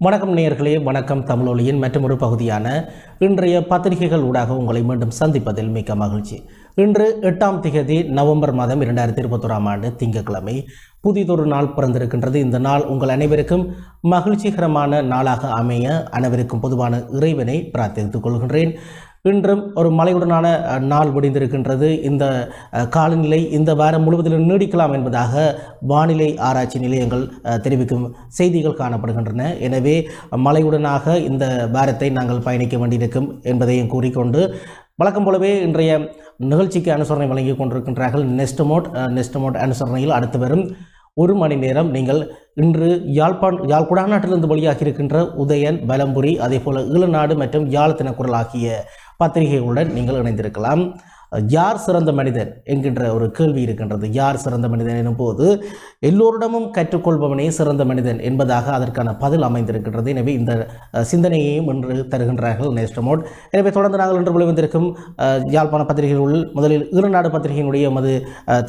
வணக்கம் நேயர்களே வணக்கம் தமிழொலியின் மற்றொரு பகுதியான இன்றைய பத்திரிகைகள் ஊடாக உங்களை மீண்டும் சந்திப்பதில் மிக்க மகிழ்ச்சி. இன்று எட்டாம் திகதி நவம்பர் மாதம் இரண்டாயிரத்தி இருபத்தோராம் ஆண்டு திங்கட்கிழமை புதிதொரு நாள் பிறந்திருக்கின்றது. இந்த நாள் உங்கள் அனைவருக்கும் மகிழ்ச்சிகரமான நாளாக அமைய அனைவருக்கும் பொதுவான இறைவனை பிரார்த்தித்துக் கொள்கின்றேன். இன்றும் ஒரு மழையுடனான நாள் முடிந்திருக்கின்றது. இந்த காலநிலை இந்த வாரம் முழுவதிலும் நீடிக்கலாம் என்பதாக வானிலை ஆராய்ச்சி நிலையங்கள் தெரிவிக்கும் செய்திகள் காணப்படுகின்றன. எனவே மழையுடனாக இந்த வாரத்தை நாங்கள் பயணிக்க வேண்டியிருக்கும் என்பதையும் கூறிக்கொண்டு வழக்கம் போலவே இன்றைய நிகழ்ச்சிக்கு அனுசரணை வழங்கி கொண்டிருக்கின்றார்கள் நெஸ்டமோட் நெஸ்டமோட் அனுசரணையில் அடுத்து வரும் ஒரு மணி நேரம் நீங்கள் இன்று யாழ்ப்பாண் யாழ் குடாநாட்டிலிருந்து வெளியாகி இருக்கின்ற உதயன் பலம்புரி அதே போல ஈழநாடு மற்றும் யாழ் தினக்குரல் ஆகிய பத்திரிகைகளுடன் நீங்கள் இணைந்திருக்கலாம். யார் சிறந்த மனிதன் என்கின்ற ஒரு கேள்வி இருக்கின்றது. யார் சிறந்த மனிதன் எனும் போது எல்லோரிடமும் கற்றுக்கொள்பவனே சிறந்த மனிதன் என்பதாக அதற்கான பதில் அமைந்திருக்கின்றது. எனவே இந்த சிந்தனையையும் இன்று தருகின்றார்கள் நேஷ்டமோட் எனவே தொடர்ந்து நாங்கள் இன்று வெளிவந்திருக்கும் யாழ்ப்பாண பத்திரிகைகள் முதலில் ஈரநாடு பத்திரிகையினுடைய எமது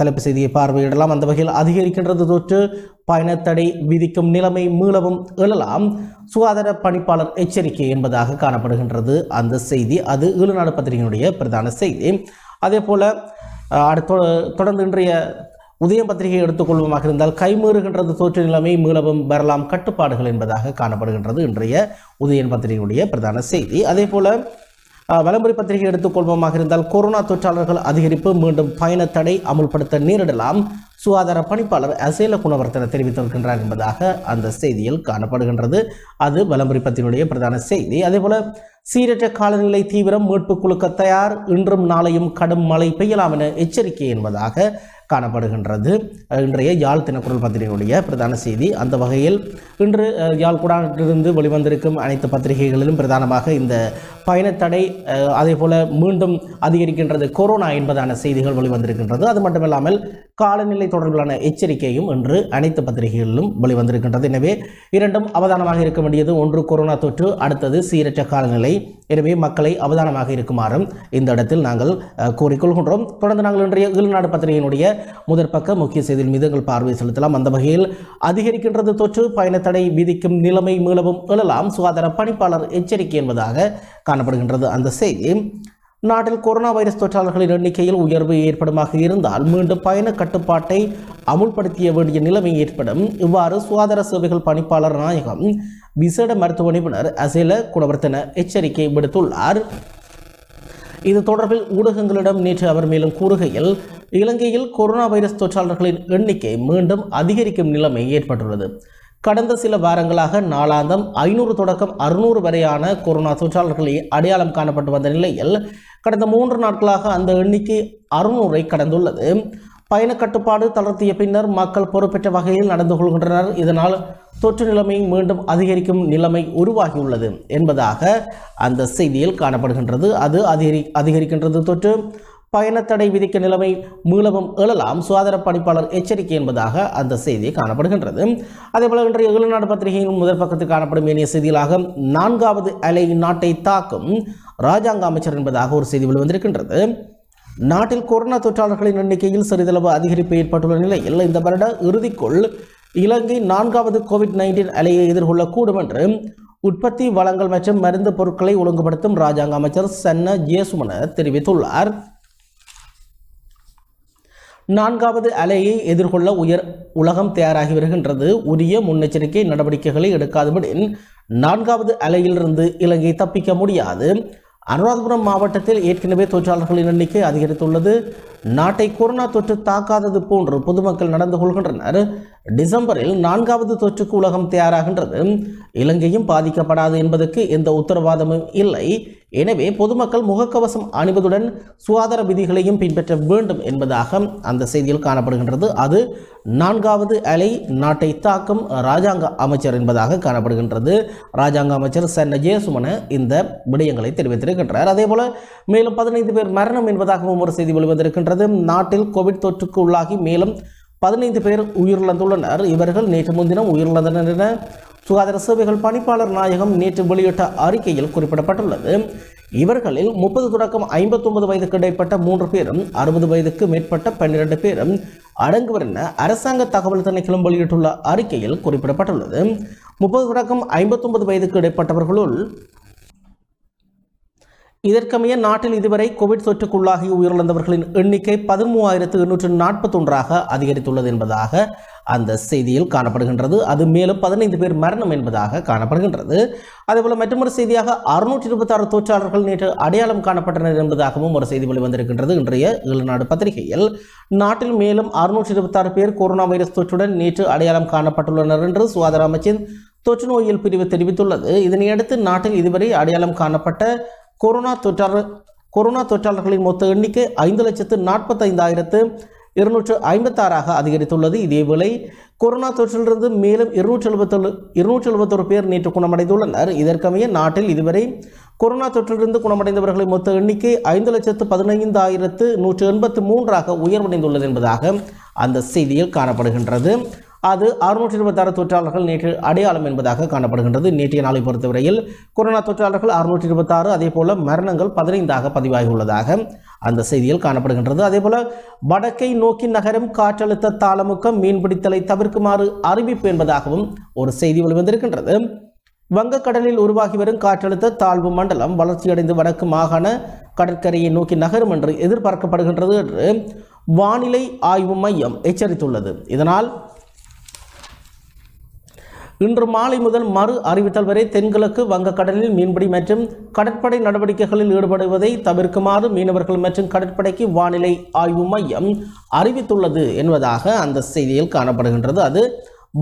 தலைப்பு செய்தியை பார்வையிடலாம். அந்த வகையில் அதிகரிக்கின்றது தொற்று பயணத்தடை விதிக்கும் நிலைமை மீளவும் எழலாம். சுகாதார பணிப்பாளர் எச்சரிக்கை என்பதாக காணப்படுகின்றது. அந்த செய்தி அது ஈழநாடு பத்திரிகையினுடைய பிரதான செய்தி. அதே போல் அடுத்த தொடர்ந்து இன்றைய உதயம் பத்திரிகை எடுத்துக்கொள்வோமாக இருந்தால் கைமீறுகின்றது தோற்று நிலைமை மீளவும் வரலாம் கட்டுப்பாடுகள் என்பதாக காணப்படுகின்றது இன்றைய உதயன் பத்திரிகையுடைய பிரதான செய்தி. அதே போல் அஹ், வலம்புரி பத்திரிகை எடுத்துக்கொள்வோமாக இருந்தால் கொரோனா தொற்றாளர்கள் அதிகரிப்பு மீண்டும் பயண தடை அமுல்படுத்த நேரிடலாம். சுகாதார பணிப்பாளர் அசேல குணவர்த்தன தெரிவித்திருக்கின்றார் என்பதாக அந்த செய்தியில் காணப்படுகின்றது. அது வலம்புரி பத்திரிகையுடைய பிரதான செய்தி. அதேபோல சீரற்ற காலநிலை தீவிரம் மீட்பு குழுக்க தயார் இன்றும் நாளையும் கடும் மழை பெய்யலாம் என எச்சரிக்கை என்பதாக காணப்படுகின்றது. இன்றைய யாழ் தினக்குரல் பத்திரிகையுடைய பிரதான செய்தி. அந்த வகையில் இன்று யாழ் குடானிலிருந்து வெளிவந்திருக்கும் அனைத்து பத்திரிகைகளிலும் பிரதானமாக இந்த பயணத்தடை அதே போல மீண்டும் அதிகரிக்கின்றது கொரோனா என்பதான செய்திகள் வெளிவந்திருக்கின்றது. அது மட்டுமில்லாமல் காலநிலை தொடர்பிலான எச்சரிக்கையும் இன்று அனைத்து பத்திரிகைகளிலும் வெளிவந்திருக்கின்றது. எனவே இரண்டும் அவதானமாக இருக்க வேண்டியது. ஒன்று கொரோனா தொற்று அடுத்தது சீரற்ற காலநிலை. எனவே மக்களை அவதானமாக இருக்குமாறும் இந்த இடத்தில் நாங்கள் கூறிக்கொள்கின்றோம். தொடர்ந்து நாங்கள் இன்றைய ஈழநாடு பத்திரிகையினுடைய முதற் பக்க முக்கிய செய்தியில் மீது எங்கள் பார்வை செலுத்தலாம். அந்த வகையில் அதிகரிக்கின்றது தொற்று பயணத்தடை விதிக்கும் நிலைமை மீளவும் எழலாம். சுகாதார பணிப்பாளர் எச்சரிக்கை என்பதாக காணப்படுகின்றது. அந்த செய்தி நாட்டில் கொரோனா வைரஸ் தொற்றாளர்களின் எண்ணிக்கையில் உயர்வு ஏற்படுமாக இருந்தால் மீண்டும் பயண கட்டுப்பாட்டை அமுல்படுத்திய வேண்டிய நிலைமை ஏற்படும். இவ்வாறு சுகாதார சேவைகள் பணிப்பாளர் நாயகம் விசேட மருத்துவ நிபுணர் அசேல குணவர்த்தன எச்சரிக்கை விடுத்துள்ளார். இது தொடர்பில் ஊடகங்களிடம் நேற்று அவர் மேலும் கூறுகையில் இலங்கையில் கொரோனா வைரஸ் தொற்றாளர்களின் எண்ணிக்கை மீண்டும் அதிகரிக்கும் நிலைமை ஏற்பட்டுள்ளது. கடந்த சில வாரங்களாக நாளாந்தம் ஐநூறு தொடக்கம் அறுநூறு வரையான கொரோனா தொற்றாளர்களை அடையாளம் காணப்பட்டு வந்த நிலையில் கடந்த மூன்று நாட்களாக அந்த எண்ணிக்கை அறுநூறை கடந்துள்ளது. பயணக்கட்டுப்பாடு தளர்த்திய பின்னர் மக்கள் பொறுப்பேற்ற வகையில் நடந்து கொள்கின்றனர். இதனால் தொற்று நிலைமை மீண்டும் அதிகரிக்கும் நிலைமை உருவாகியுள்ளது என்பதாக அந்த செய்தியில் காணப்படுகின்றது. அது அதிகரி அதிகரிக்கின்றது தொற்று. பயணத்தடை விதிக்க நிலைமை மீளவும் எழலாம். சுகாதார பணிப்பாளர் எச்சரிக்கை என்பதாக அந்த செய்தி காணப்படுகின்றது. அதேபோல இன்றைய ஈழநாடு பத்திரிகையின் முதல் பக்கத்தில் காணப்படும் ஏனைய செய்திகளாக நான்காவது அலை நாட்டை தாக்கும் ராஜாங்க அமைச்சர் என்பதாக ஒரு செய்தி வெளிவந்திருக்கின்றது. நாட்டில் கொரோனா தொற்றாளர்களின் எண்ணிக்கையில் சிறிதளவு அதிகரிப்பு ஏற்பட்டுள்ள நிலையில் இந்த வருட இறுதிக்குள் இலங்கை நான்காவது கோவிட் நைன்டீன் அலையை எதிர்கொள்ளக்கூடும் என்று உற்பத்தி வளங்கள் மற்றும் மருந்து பொருட்களை ஒழுங்குபடுத்தும் ராஜாங்க அமைச்சர் சன்ன ஜேசுமன தெரிவித்துள்ளார். நான்காவது அலையை எதிர்கொள்ள உயர் உலகம் தயாராகி வருகின்றது. உரிய முன்னெச்சரிக்கை நடவடிக்கைகளை எடுக்காதபடின் நான்காவது அலையிலிருந்து இலங்கை தப்பிக்க முடியாது. அனுராதபுரம் மாவட்டத்தில் ஏற்கனவே தொற்றாளர்களின் எண்ணிக்கை அதிகரித்துள்ளது. நாட்டை கொரோனா தொற்று தாக்காதது போன்று பொதுமக்கள் நடந்து கொள்கின்றனர். டிசம்பரில் நான்காவது தொற்றுக்கு உலகம் தயாராகின்றது. இலங்கையும் பாதிக்கப்படாது என்பதற்கு எந்த உத்தரவாதமும் இல்லை. எனவே பொதுமக்கள் முகக்கவசம் அணிவதுடன் சுகாதார விதிகளையும் பின்பற்ற வேண்டும் என்பதாக அந்த செய்தியில் காணப்படுகின்றது. அது நான்காவது அலை நாட்டை தாக்கும் ராஜாங்க அமைச்சர் என்பதாக காணப்படுகின்றது. ராஜாங்க அமைச்சர் சன்ன ஜெயசுமன இந்த விடயங்களை தெரிவித்திருக்கின்றார். அதேபோல மேலும் பதினைந்து பேர் மரணம் என்பதாகவும் ஒரு செய்தி வெளிவந்திருக்கின்றது. நாட்டில் கோவிட் தொற்றுக்கு உள்ளாகி மேலும் பதினைந்து பேர் உயிரிழந்துள்ளனர். இவர்கள் நேற்று முன்தினம் உயிரிழந்தனர் என சுகாதார சேவைகள் பணிப்பாளர் நாயகம் நேற்று வெளியிட்ட அறிக்கையில் குறிப்பிடப்பட்டுள்ளது. இவர்களில் முப்பது தொடக்கம் ஐம்பத்தொன்பது வயதுக்கு இடைப்பட்ட மூன்று பேரும் அறுபது வயதுக்கு மேற்பட்ட பன்னிரண்டு பேரும் அடங்குவர் என அரசாங்க தகவல் திணைக்களம் வெளியிட்டுள்ள அறிக்கையில் குறிப்பிடப்பட்டுள்ளது. முப்பது தொடக்கம் ஐம்பத்தொன்பது வயதுக்கு இடைப்பட்டவர்களுள் இதற்கமைய நாட்டில் இதுவரை கோவிட் தொற்றுக்குள்ளாகி உயிரிழந்தவர்களின் எண்ணிக்கை பதிமூவாயிரத்து எண்ணூற்று நாற்பத்தொன்றாக அதிகரித்துள்ளது என்பதாக அந்த செய்தியில் காணப்படுகின்றது. அது மேலும் பதினைந்து பேர் மரணம் என்பதாக காணப்படுகின்றது. அதேபோல மற்றொரு செய்தியாக அறுநூற்றி இருபத்தாறு தொற்றாளர்கள் நேற்று அடையாளம் காணப்பட்டனர் என்பதாகவும் ஒரு செய்தி வெளிவந்திருக்கின்றது. இன்றைய ஈழநாடு பத்திரிகையில் நாட்டில் மேலும் அறுநூற்றி இருபத்தாறு பேர் கொரோனா வைரஸ் தொற்றுடன் நேற்று அடையாளம் காணப்பட்டுள்ளனர் என்று சுகாதார அமைச்சின் தொற்று நோயியல் பிரிவு தெரிவித்துள்ளது. இதனையடுத்து நாட்டில் இதுவரை அடையாளம் காணப்பட்ட கொரோனா தொற்றாளர் கொரோனா தொற்றாளர்களின் மொத்த எண்ணிக்கை ஐந்து லட்சத்து நாற்பத்தைந்தாயிரத்து இருநூற்று ஐம்பத்தாறாக அதிகரித்துள்ளது. இதேவேளை கொரோனா தொற்றிலிருந்து மேலும் இருநூற்றி எழுபத்தொரு இருநூற்றி எழுபத்தொரு பேர் நேற்று குணமடைந்துள்ளனர். இதற்கமைய நாட்டில் இதுவரை கொரோனா தொற்றிலிருந்து குணமடைந்தவர்களின் மொத்த எண்ணிக்கை ஐந்து லட்சத்து பதினைந்தாயிரத்து நூற்று எண்பத்து மூன்றாக உயர்வடைந்துள்ளது என்பதாக அந்த செய்தியில் காணப்படுகின்றது. அது அறுநூற்றி இருபத்தாறு தொற்றாளர்கள் நேற்று அடையாளம் என்பதாக காணப்படுகின்றது. நேற்றைய நாளை பொறுத்தவரையில் கொரோனா தொற்றாளர்கள் அறுநூற்றி இருபத்தாறு அதே போல மரணங்கள் பதினைந்தாக பதிவாகியுள்ளதாக அந்த செய்தியில் காணப்படுகின்றது. அதே போல வடக்கை நோக்கி நகரும் காற்றழுத்த தாளமுக்கம் மீன்பிடித்தலை தவிர்க்குமாறு அறிவிப்பு என்பதாகவும் ஒரு செய்தி வெளிவந்திருக்கின்றது. வங்கக்கடலில் உருவாகி வரும் காற்றழுத்த தாழ்வு மண்டலம் வளர்ச்சியடைந்து வடக்கு மாகாண கடற்கரையை நோக்கி நகரும் என்று எதிர்பார்க்கப்படுகின்றது என்று வானிலை ஆய்வு மையம் எச்சரித்துள்ளது. இதனால் இன்று மாலை முதல் மறு அறிவித்தல் வரை தென்கிழக்கு வங்கக்கடலில் மீன்பிடி மற்றும் கடற்படை நடவடிக்கைகளில் ஈடுபடுவதை தவிர்க்குமாறு மீனவர்கள் மற்றும் கடற்படைக்கு வானிலை ஆய்வு மையம் அறிவித்துள்ளது என்பதாக அந்த செய்தியில் காணப்படுகின்றது. அது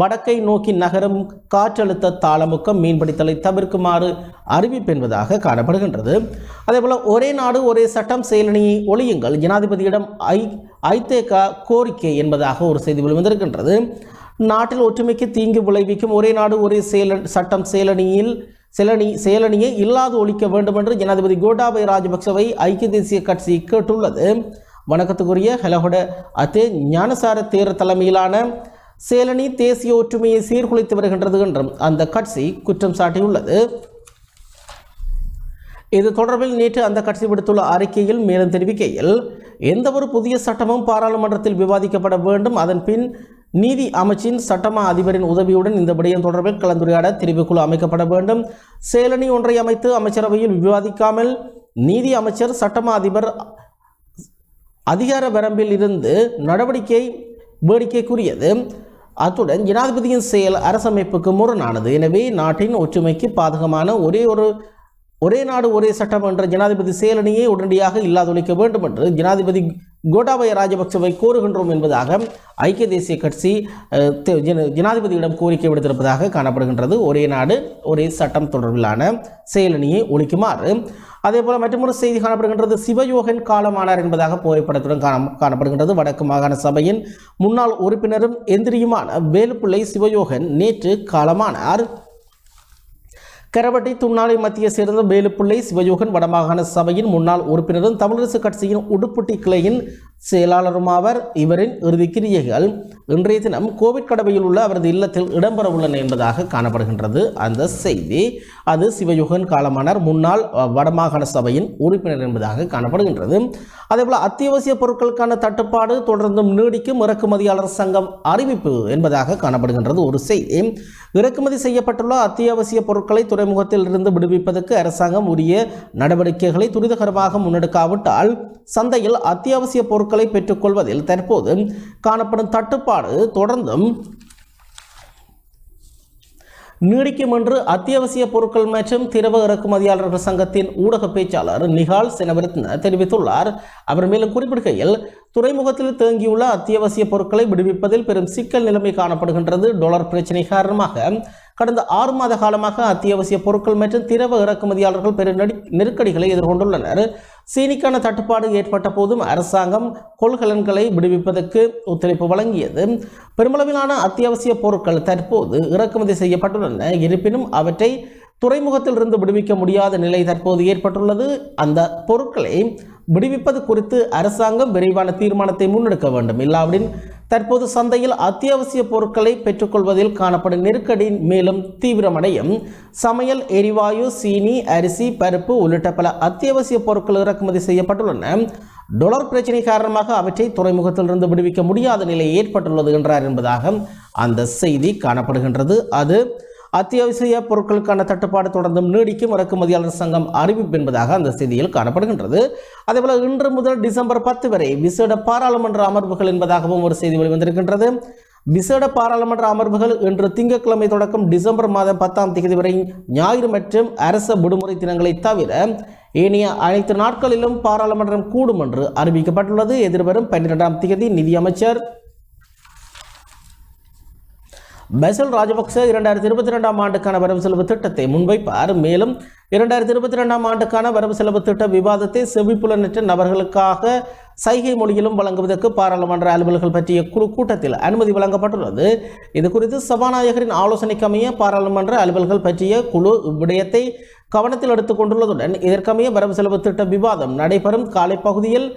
வடக்கை நோக்கி நகரும் காற்றழுத்த தாளமுக்கம் மீன்பிடித்தலை தவிர்க்குமாறு அறிவிப்பு என்பதாக காணப்படுகின்றது. அதேபோல் ஒரே நாடு ஒரே சட்டம் செயலணியை ஒழியுங்கள். ஜனாதிபதியிடம் ஐ ஐதேகா கோரிக்கை என்பதாக ஒரு செய்தி வெளிவந்திருக்கின்றது. நாட்டில் ஒற்றுமைக்கு தீங்கு விளைவிக்கும் ஒரே நாடு ஒரே செயல சட்டம் செயலணியில் செலனி செயலணியை இல்லாது ஒழிக்க வேண்டும் என்று ஜனாதிபதி கோட்டாபய ராஜபக்சவை ஐக்கிய தேசிய கட்சி கேட்டுள்ளது. வணக்கத்துக்குரிய ஹெலஹொட அத்தே ஞானசார தேர தலைமையிலான சேலனி தேசிய ஒற்றுமையை சீர்குலைத்து வருகின்றது என்றும் அந்த கட்சி குற்றம் சாட்டியுள்ளது. இது தொடர்பில் நேற்று அந்த கட்சி விடுத்துள்ள அறிக்கையில் மேலும் தெரிவிக்கையில் எந்தவொரு புதிய சட்டமும் பாராளுமன்றத்தில் விவாதிக்கப்பட வேண்டும். அதன் பின் நீதி அமைச்சின் சட்டமா அதிபரின் உதவியுடன் இந்த விடயம் தொடர்பில் கலந்துரையாட தெரிவுக்குழு அமைக்கப்பட வேண்டும். சேலனி ஒன்றை அமைத்து அமைச்சரவையில் விவாதிக்காமல் நீதி அமைச்சர் சட்டமா அதிபர் அதிகார வரம்பில் இருந்து நடவடிக்கை வேடிக்கைக்குரியது. அத்துடன் ஜனாதிபதியின் செயல் அரசமைப்புக்கு முரணானது. எனவே நாட்டின் ஒற்றுமைக்கு பாதகமான ஒரே ஒரு ஒரே நாடு ஒரே சட்டம் என்ற ஜனாதிபதி செயலணியை உடனடியாக இல்லாதொழிக்க வேண்டும் என்று ஜனாதிபதி கோட்டாபய ராஜபக்சவை கோருகின்றோம் என்பதாக ஐக்கிய தேசிய கட்சி ஜனாதிபதியிடம் கோரிக்கை விடுத்திருப்பதாக காணப்படுகின்றது. ஒரே நாடு ஒரே சட்டம் தொடர்பிலான செயலணியை ஒழிக்குமாறு. அதேபோல மற்றொரு செய்தி காணப்படுகின்றது. சிவயோகன் காலமானார் என்பதாக புகைப்படத்துடன் காண காணப்படுகின்றது. வடக்கு மாகாண சபையின் முன்னாள் உறுப்பினரும் எந்திரியுமான வேலுப்பிள்ளை சிவயோகன் நேற்று காலமானார். கரவட்டி துண்ணாலை மத்திய சேர்ந்த வேலுப்பிள்ளை சிவயோகன் வடமாகாண சபையின் முன்னாள் உறுப்பினரும் தமிழரசு கட்சியின் உடுப்புட்டி கிளையின் செயலாளருமாவர் இவரின் இறுதிக்கிரியைகள் இன்றைய தினம் கோவிட் கடவையில் உள்ள அவரது இல்லத்தில் இடம்பெற உள்ளன என்பதாக காணப்படுகின்றது. அந்த செய்தி அது சிவயோகன் காலமானார். முன்னாள் வடமாகாண சபையின் உறுப்பினர் என்பதாக காணப்படுகின்றது. அதேபோல் அத்தியாவசிய பொருட்களுக்கான தட்டுப்பாடு தொடர்ந்தும் நீடிக்கும் இறக்குமதியாளர் சங்கம் அறிவிப்பு என்பதாக காணப்படுகின்றது. ஒரு செய்தி இறக்குமதி செய்யப்பட்டுள்ள அத்தியாவசிய பொருட்களை துறைமுகத்தில் இருந்து விடுவிப்பதற்கு அரசாங்கம் உரிய நடவடிக்கைகளை துரிதகரமாக முன்னெடுக்காவிட்டால் சந்தையில் அத்தியாவசிய பொருட்கள் பெற்றுக்கொள்வதில் தற்போது காணப்படும் தட்டுப்பாடு தொடர்ந்தும் நீடிக்கும் என்று அத்தியாவசிய பொருட்கள் மற்றும் திரவ இறக்குமதியாளர்கள் சங்கத்தின் ஊடக பேச்சாளர் நிகால் செனவரத்ன தெரிவித்துள்ளார். அவர் மேலும் குறிப்பிடுகையில் துறைமுகத்தில் தேங்கியுள்ள அத்தியாவசிய பொருட்களை விடுவிப்பதில் பெரும் சிக்கல் நிலைமை காணப்படுகின்றது. டாலர் பிரச்சினை காரணமாக கடந்த ஆறு மாத காலமாக அத்தியாவசிய பொருட்கள் மற்றும் திரவ இறக்குமதியாளர்கள் பெரும் நெருக்கடிகளை எதிர்கொண்டுள்ளனர். சீனிக்கான தட்டுப்பாடு ஏற்பட்ட போதும் அரசாங்கம் கொள்கலன்களை விடுவிப்பதற்கு ஒத்துழைப்பு வழங்கியது. பெருமளவிலான அத்தியாவசிய பொருட்கள் தற்போது இறக்குமதி செய்யப்பட்டுள்ளன. இருப்பினும் அவற்றை துறைமுகத்தில் இருந்து விடுவிக்க முடியாத நிலை தற்போது ஏற்பட்டுள்ளது. அந்த பொருட்களை விடுவிப்பது குறித்து அரசாங்கம் விரைவான தீர்மானத்தை முன்னெடுக்க வேண்டும். இல்லாவிடின் தற்போது சந்தையில் அத்தியாவசிய பொருட்களை பெற்றுக்கொள்வதில் காணப்படும் நெருக்கடி மேலும் தீவிரமடையும். சமையல் எரிவாயு சீனி அரிசி பருப்பு உள்ளிட்ட பல அத்தியாவசிய பொருட்கள் இறக்குமதி செய்யப்பட்டுள்ளன. டொலர் பிரச்சினை காரணமாக அவற்றை துறைமுகத்திலிருந்து விடுவிக்க முடியாத நிலை ஏற்பட்டுள்ளது என்றார் என்பதாக அந்த செய்தி காணப்படுகின்றது. அது அத்தியாவசிய பொருட்களுக்கான தட்டுப்பாடு தொடர்ந்தும் நீடிக்கும் இறக்குமதியாளர் சங்கம் அறிவிப்பு என்பதாக அந்த செய்தியில் காணப்படுகின்றது. அதேபோல இன்று முதல் டிசம்பர் பத்து வரை விசேட பாராளுமன்ற அமர்வுகள் என்பதாகவும் ஒரு செய்தி வெளிவந்திருக்கின்றது. விசேட பாராளுமன்ற அமர்வுகள் இன்று திங்கட்கிழமை தொடக்கம் டிசம்பர் மாதம் பத்தாம் தேதி வரை ஞாயிறு மற்றும் அரச விடுமுறை தினங்களை தவிர ஏனைய அனைத்து நாட்களிலும் பாராளுமன்றம் கூடும் என்று அறிவிக்கப்பட்டுள்ளது. எதிர்வரும் பன்னிரெண்டாம் தேதி நிதியமைச்சர் பெசல் ராஜபக்ச இரண்டாயிரத்தி இருபத்தி ரெண்டாம் ஆண்டுக்கான வரவு செலவு திட்டத்தை முன்வைப்பார். மேலும் இரண்டாயிரத்தி இருபத்தி ரெண்டாம் ஆண்டுக்கான வரவு செலவு திட்ட விவாதத்தை செவிப்புலனற்ற நபர்களுக்காக சைகை மொழியிலும் வழங்குவதற்கு பாராளுமன்ற அலுவல்கள் பற்றிய குழு கூட்டத்தில் அனுமதி வழங்கப்பட்டுள்ளது. இது குறித்து சபாநாயகரின் ஆலோசனைக்கமைய பாராளுமன்ற அலுவல்கள் பற்றிய குழு இவ்விடயத்தை கவனத்தில் எடுத்துக் கொண்டுள்ளதுடன் இதற்கமைய வரவு செலவு திட்ட விவாதம் நடைபெறும். காலை பகுதியில்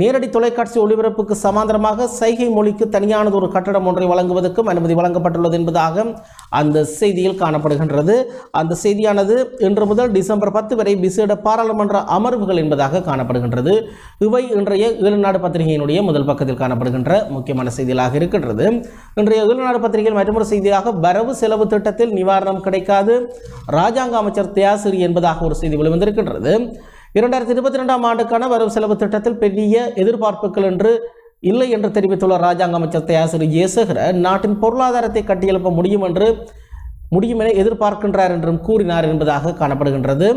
நேரடி தொலைக்காட்சி ஒளிபரப்புக்கு சமாந்தரமாக சைகை மொழிக்கு தனியானது ஒரு கட்டடம் ஒன்றை வழங்குவதற்கும் அனுமதி வழங்கப்பட்டுள்ளது என்பதாக அந்த செய்தியில் காணப்படுகின்றது. அந்த செய்தியானது இன்று முதல் டிசம்பர் பத்து வரை விசேட பாராளுமன்ற அமர்வுகள் என்பதாக காணப்படுகின்றது. இவை இன்றைய ஈழநாடு பத்திரிகையினுடைய முதல் பக்கத்தில் காணப்படுகின்ற முக்கியமான செய்திகளாக இருக்கின்றது. இன்றைய ஈழநாடு பத்திரிகையில் மற்றொரு செய்தியாக வரவு செலவு திட்டத்தில் நிவாரணம் கிடைக்காது. ராஜாங்க அமைச்சர் தியாசிரி என்பதாக ஒரு செய்தி வெளிவந்திருக்கின்றது. இரண்டாயிரத்தி இருபத்தி ரெண்டாம் ஆண்டுக்கான வரவு செலவு திட்டத்தில் பெரிய எதிர்பார்ப்புகள் என்று இல்லை என்று தெரிவித்துள்ள ராஜாங்க அமைச்சர் தயாசிரி ஜெயசேகர நாட்டின் பொருளாதாரத்தை கட்டியெழுப்ப முடியும் என்று முடியும் என எதிர்பார்க்கின்றார் என்றும் கூறினார் என்பதாக காணப்படுகின்றது.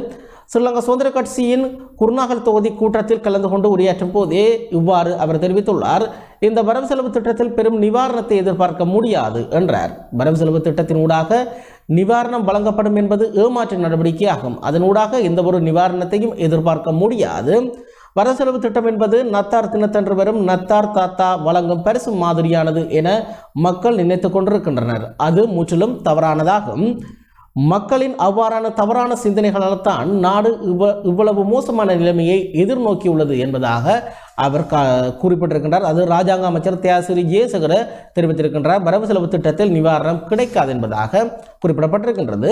ஸ்ரீலங்கா சுதந்திர கட்சியின் குருநாகல் தொகுதி கூட்டத்தில் கலந்து கொண்டு உரையாற்றும் போதே இவ்வாறு அவர் தெரிவித்துள்ளார். இந்த வரவு செலவு திட்டத்தில் பெரும் நிவாரணத்தை எதிர்பார்க்க முடியாது என்றார். வரவு செலவு திட்டத்தின் ஊடாக நிவாரணம் வழங்கப்படும் என்பது ஏமாற்று நடவடிக்கையாகும். அதனூடாக எந்த ஒரு நிவாரணத்தையும் எதிர்பார்க்க முடியாது. வரவு செலவு திட்டம் என்பது நத்தார் தினத்தன்று வரும் நத்தார் தாத்தா வழங்கும் பரிசு மாதிரியானது என மக்கள் நினைத்து கொண்டிருக்கின்றனர். அது முற்றிலும் தவறானதாகும். மக்களின் அவ்வாறான தவறான சிந்தனைகளால் தான் நாடு இவ்வ இவ்வளவு மோசமான நிலைமையை எதிர்நோக்கியுள்ளது என்பதாக அவர் கா குறிப்பிட்டிருக்கின்றார். அது ராஜாங்க அமைச்சர் தியாசிரி ஜெயசகர தெரிவித்திருக்கின்றார். வரவு செலவு திட்டத்தில் நிவாரணம் கிடைக்காது என்பதாக குறிப்பிடப்பட்டிருக்கின்றது.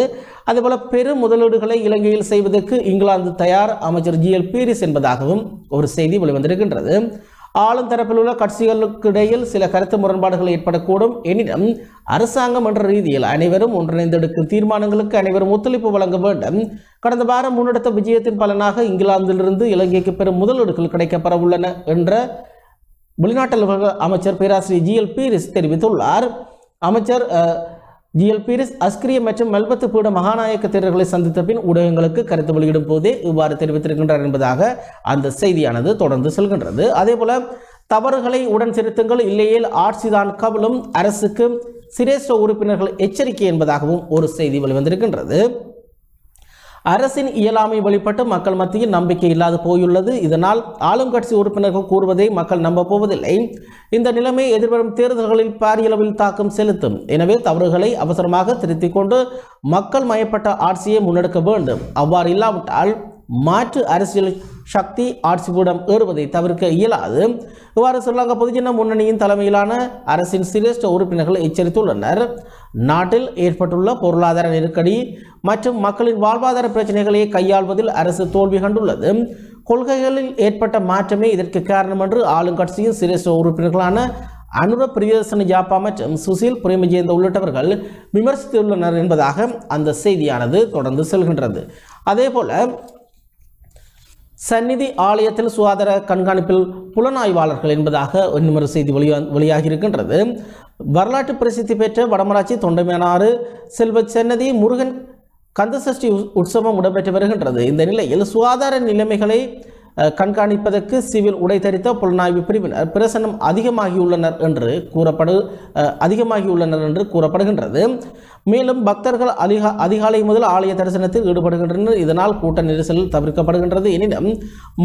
அதேபோல பெரும் முதலீடுகளை இலங்கையில் செய்வதற்கு இங்கிலாந்து தயார் அமைச்சர் ஜி எல் பீரிஸ் என்பதாகவும் ஒரு செய்தி வெளிவந்திருக்கின்றது. ஆளும் தரப்பில் உள்ள கட்சிகளுக்கு இடையில் சில கருத்து முரண்பாடுகள் ஏற்படக்கூடும். எனினும் அரசாங்கம் என்ற ரீதியில் அனைவரும் ஒன்றிணைந்தெடுக்கும் தீர்மானங்களுக்கு அனைவரும் ஒத்துழைப்பு வழங்க வேண்டும். கடந்த வாரம் முன்னெடுத்த விஜயத்தின் பலனாக இங்கிலாந்திலிருந்து இலங்கைக்கு பெரும் முதலீடுகள் கிடைக்கப்பெற உள்ளன என்ற வெளிநாட்டலுவலக அமைச்சர் பேராசிரியர் ஜி எல் பீரிஸ் தெரிவித்துள்ளார். அமைச்சர் ஜிஎல் பீரிஸ் அஸ்கிரிய மற்றும் மெல்பத்து பீட மகாநாயக்க தேர்தல்களை சந்தித்த பின் ஊடகங்களுக்கு கருத்து வெளியிடும் போதே இவ்வாறு தெரிவித்திருக்கின்றார் என்பதாக அந்த செய்தியானது தொடர்ந்து செல்கின்றது. அதேபோல தவறுகளை உடன் திருத்துங்கள் இல்லையேல் ஆட்சிதான் கவலும் அரசுக்கு சிரேஷ்ட உறுப்பினர்கள் எச்சரிக்கை என்பதாகவும் ஒரு செய்தி வெளிவந்திருக்கின்றது. அரசின் இயலாமை வழிபட்டு மக்கள் மத்தியில் நம்பிக்கை இல்லாது போயுள்ளது. இதனால் ஆளும் கட்சி உறுப்பினர்கள் கூறுவதை மக்கள் நம்ப போவதில்லை இந்த நிலைமை எதிர்வரும் தேர்தல்களில் பாரியளவில் தாக்கம் செலுத்தும். எனவே தவறுகளை அவசரமாக திருத்திக் கொண்டு மக்கள் மயப்பட்ட ஆட்சியை முன்னெடுக்க வேண்டும். அவ்வாறு இல்லாவிட்டால் மாற்று அரசியல் சக்தி ஆட்சிபூடம் ஏறுவதை தவிர்க்க இயலாது. இவ்வாறு ஸ்ரீலங்கா பொதுஜன முன்னணியின் தலைமையிலான அரசின் சிரேஷ்ட உறுப்பினர்கள் எச்சரித்துள்ளனர். நாட்டில் ஏற்பட்டுள்ள பொருளாதார நெருக்கடி மற்றும் மக்களின் வாழ்வாதார பிரச்சனைகளை கையாள்வதில் அரசு தோல்வி கண்டுள்ளது. கொள்கைகளில் ஏற்பட்ட மாற்றமே இதற்கு காரணம் என்று ஆளுங்கட்சியின் சிரேஷ்ட உறுப்பினர்களான அனுர பிரியதர்சன ஜாப்பா மற்றும் சுசில் பிரேமஜெயந்த உள்ளிட்டவர்கள் விமர்சித்துள்ளனர் என்பதாக அந்த செய்தியானது தொடர்ந்து செல்கின்றது. அதேபோல சந்நிதி ஆலயத்தில் சுகாதார கண்காணிப்பில் புலனாய்வாளர்கள் என்பதாக இன்னொரு செய்தி வெளியா வெளியாகி இருக்கின்றது வரலாற்று பிரசித்தி பெற்ற வடமராட்சி தொண்டைமேனாறு செல்வ சன்னதி முருகன் கந்தசஷ்டி உற்சவம் இடம்பெற்று வருகின்றது. இந்த நிலையில் சுகாதார நிலைமைகளை கண்காணிப்பதற்கு சிவில் உடை தரித்த புலனாய்வு பிரிவினர் பிரசன்னம் அதிகமாகியுள்ளனர் என்று கூறப்படு அதிகமாகியுள்ளனர் என்று கூறப்படுகின்றது. மேலும் பக்தர்கள் அதிகா அதிகாலை முதல் ஆலய தரிசனத்தில் ஈடுபடுகின்றனர். இதனால் கூட்ட நெரிசல் தவிர்க்கப்படுகின்றது. எனினும்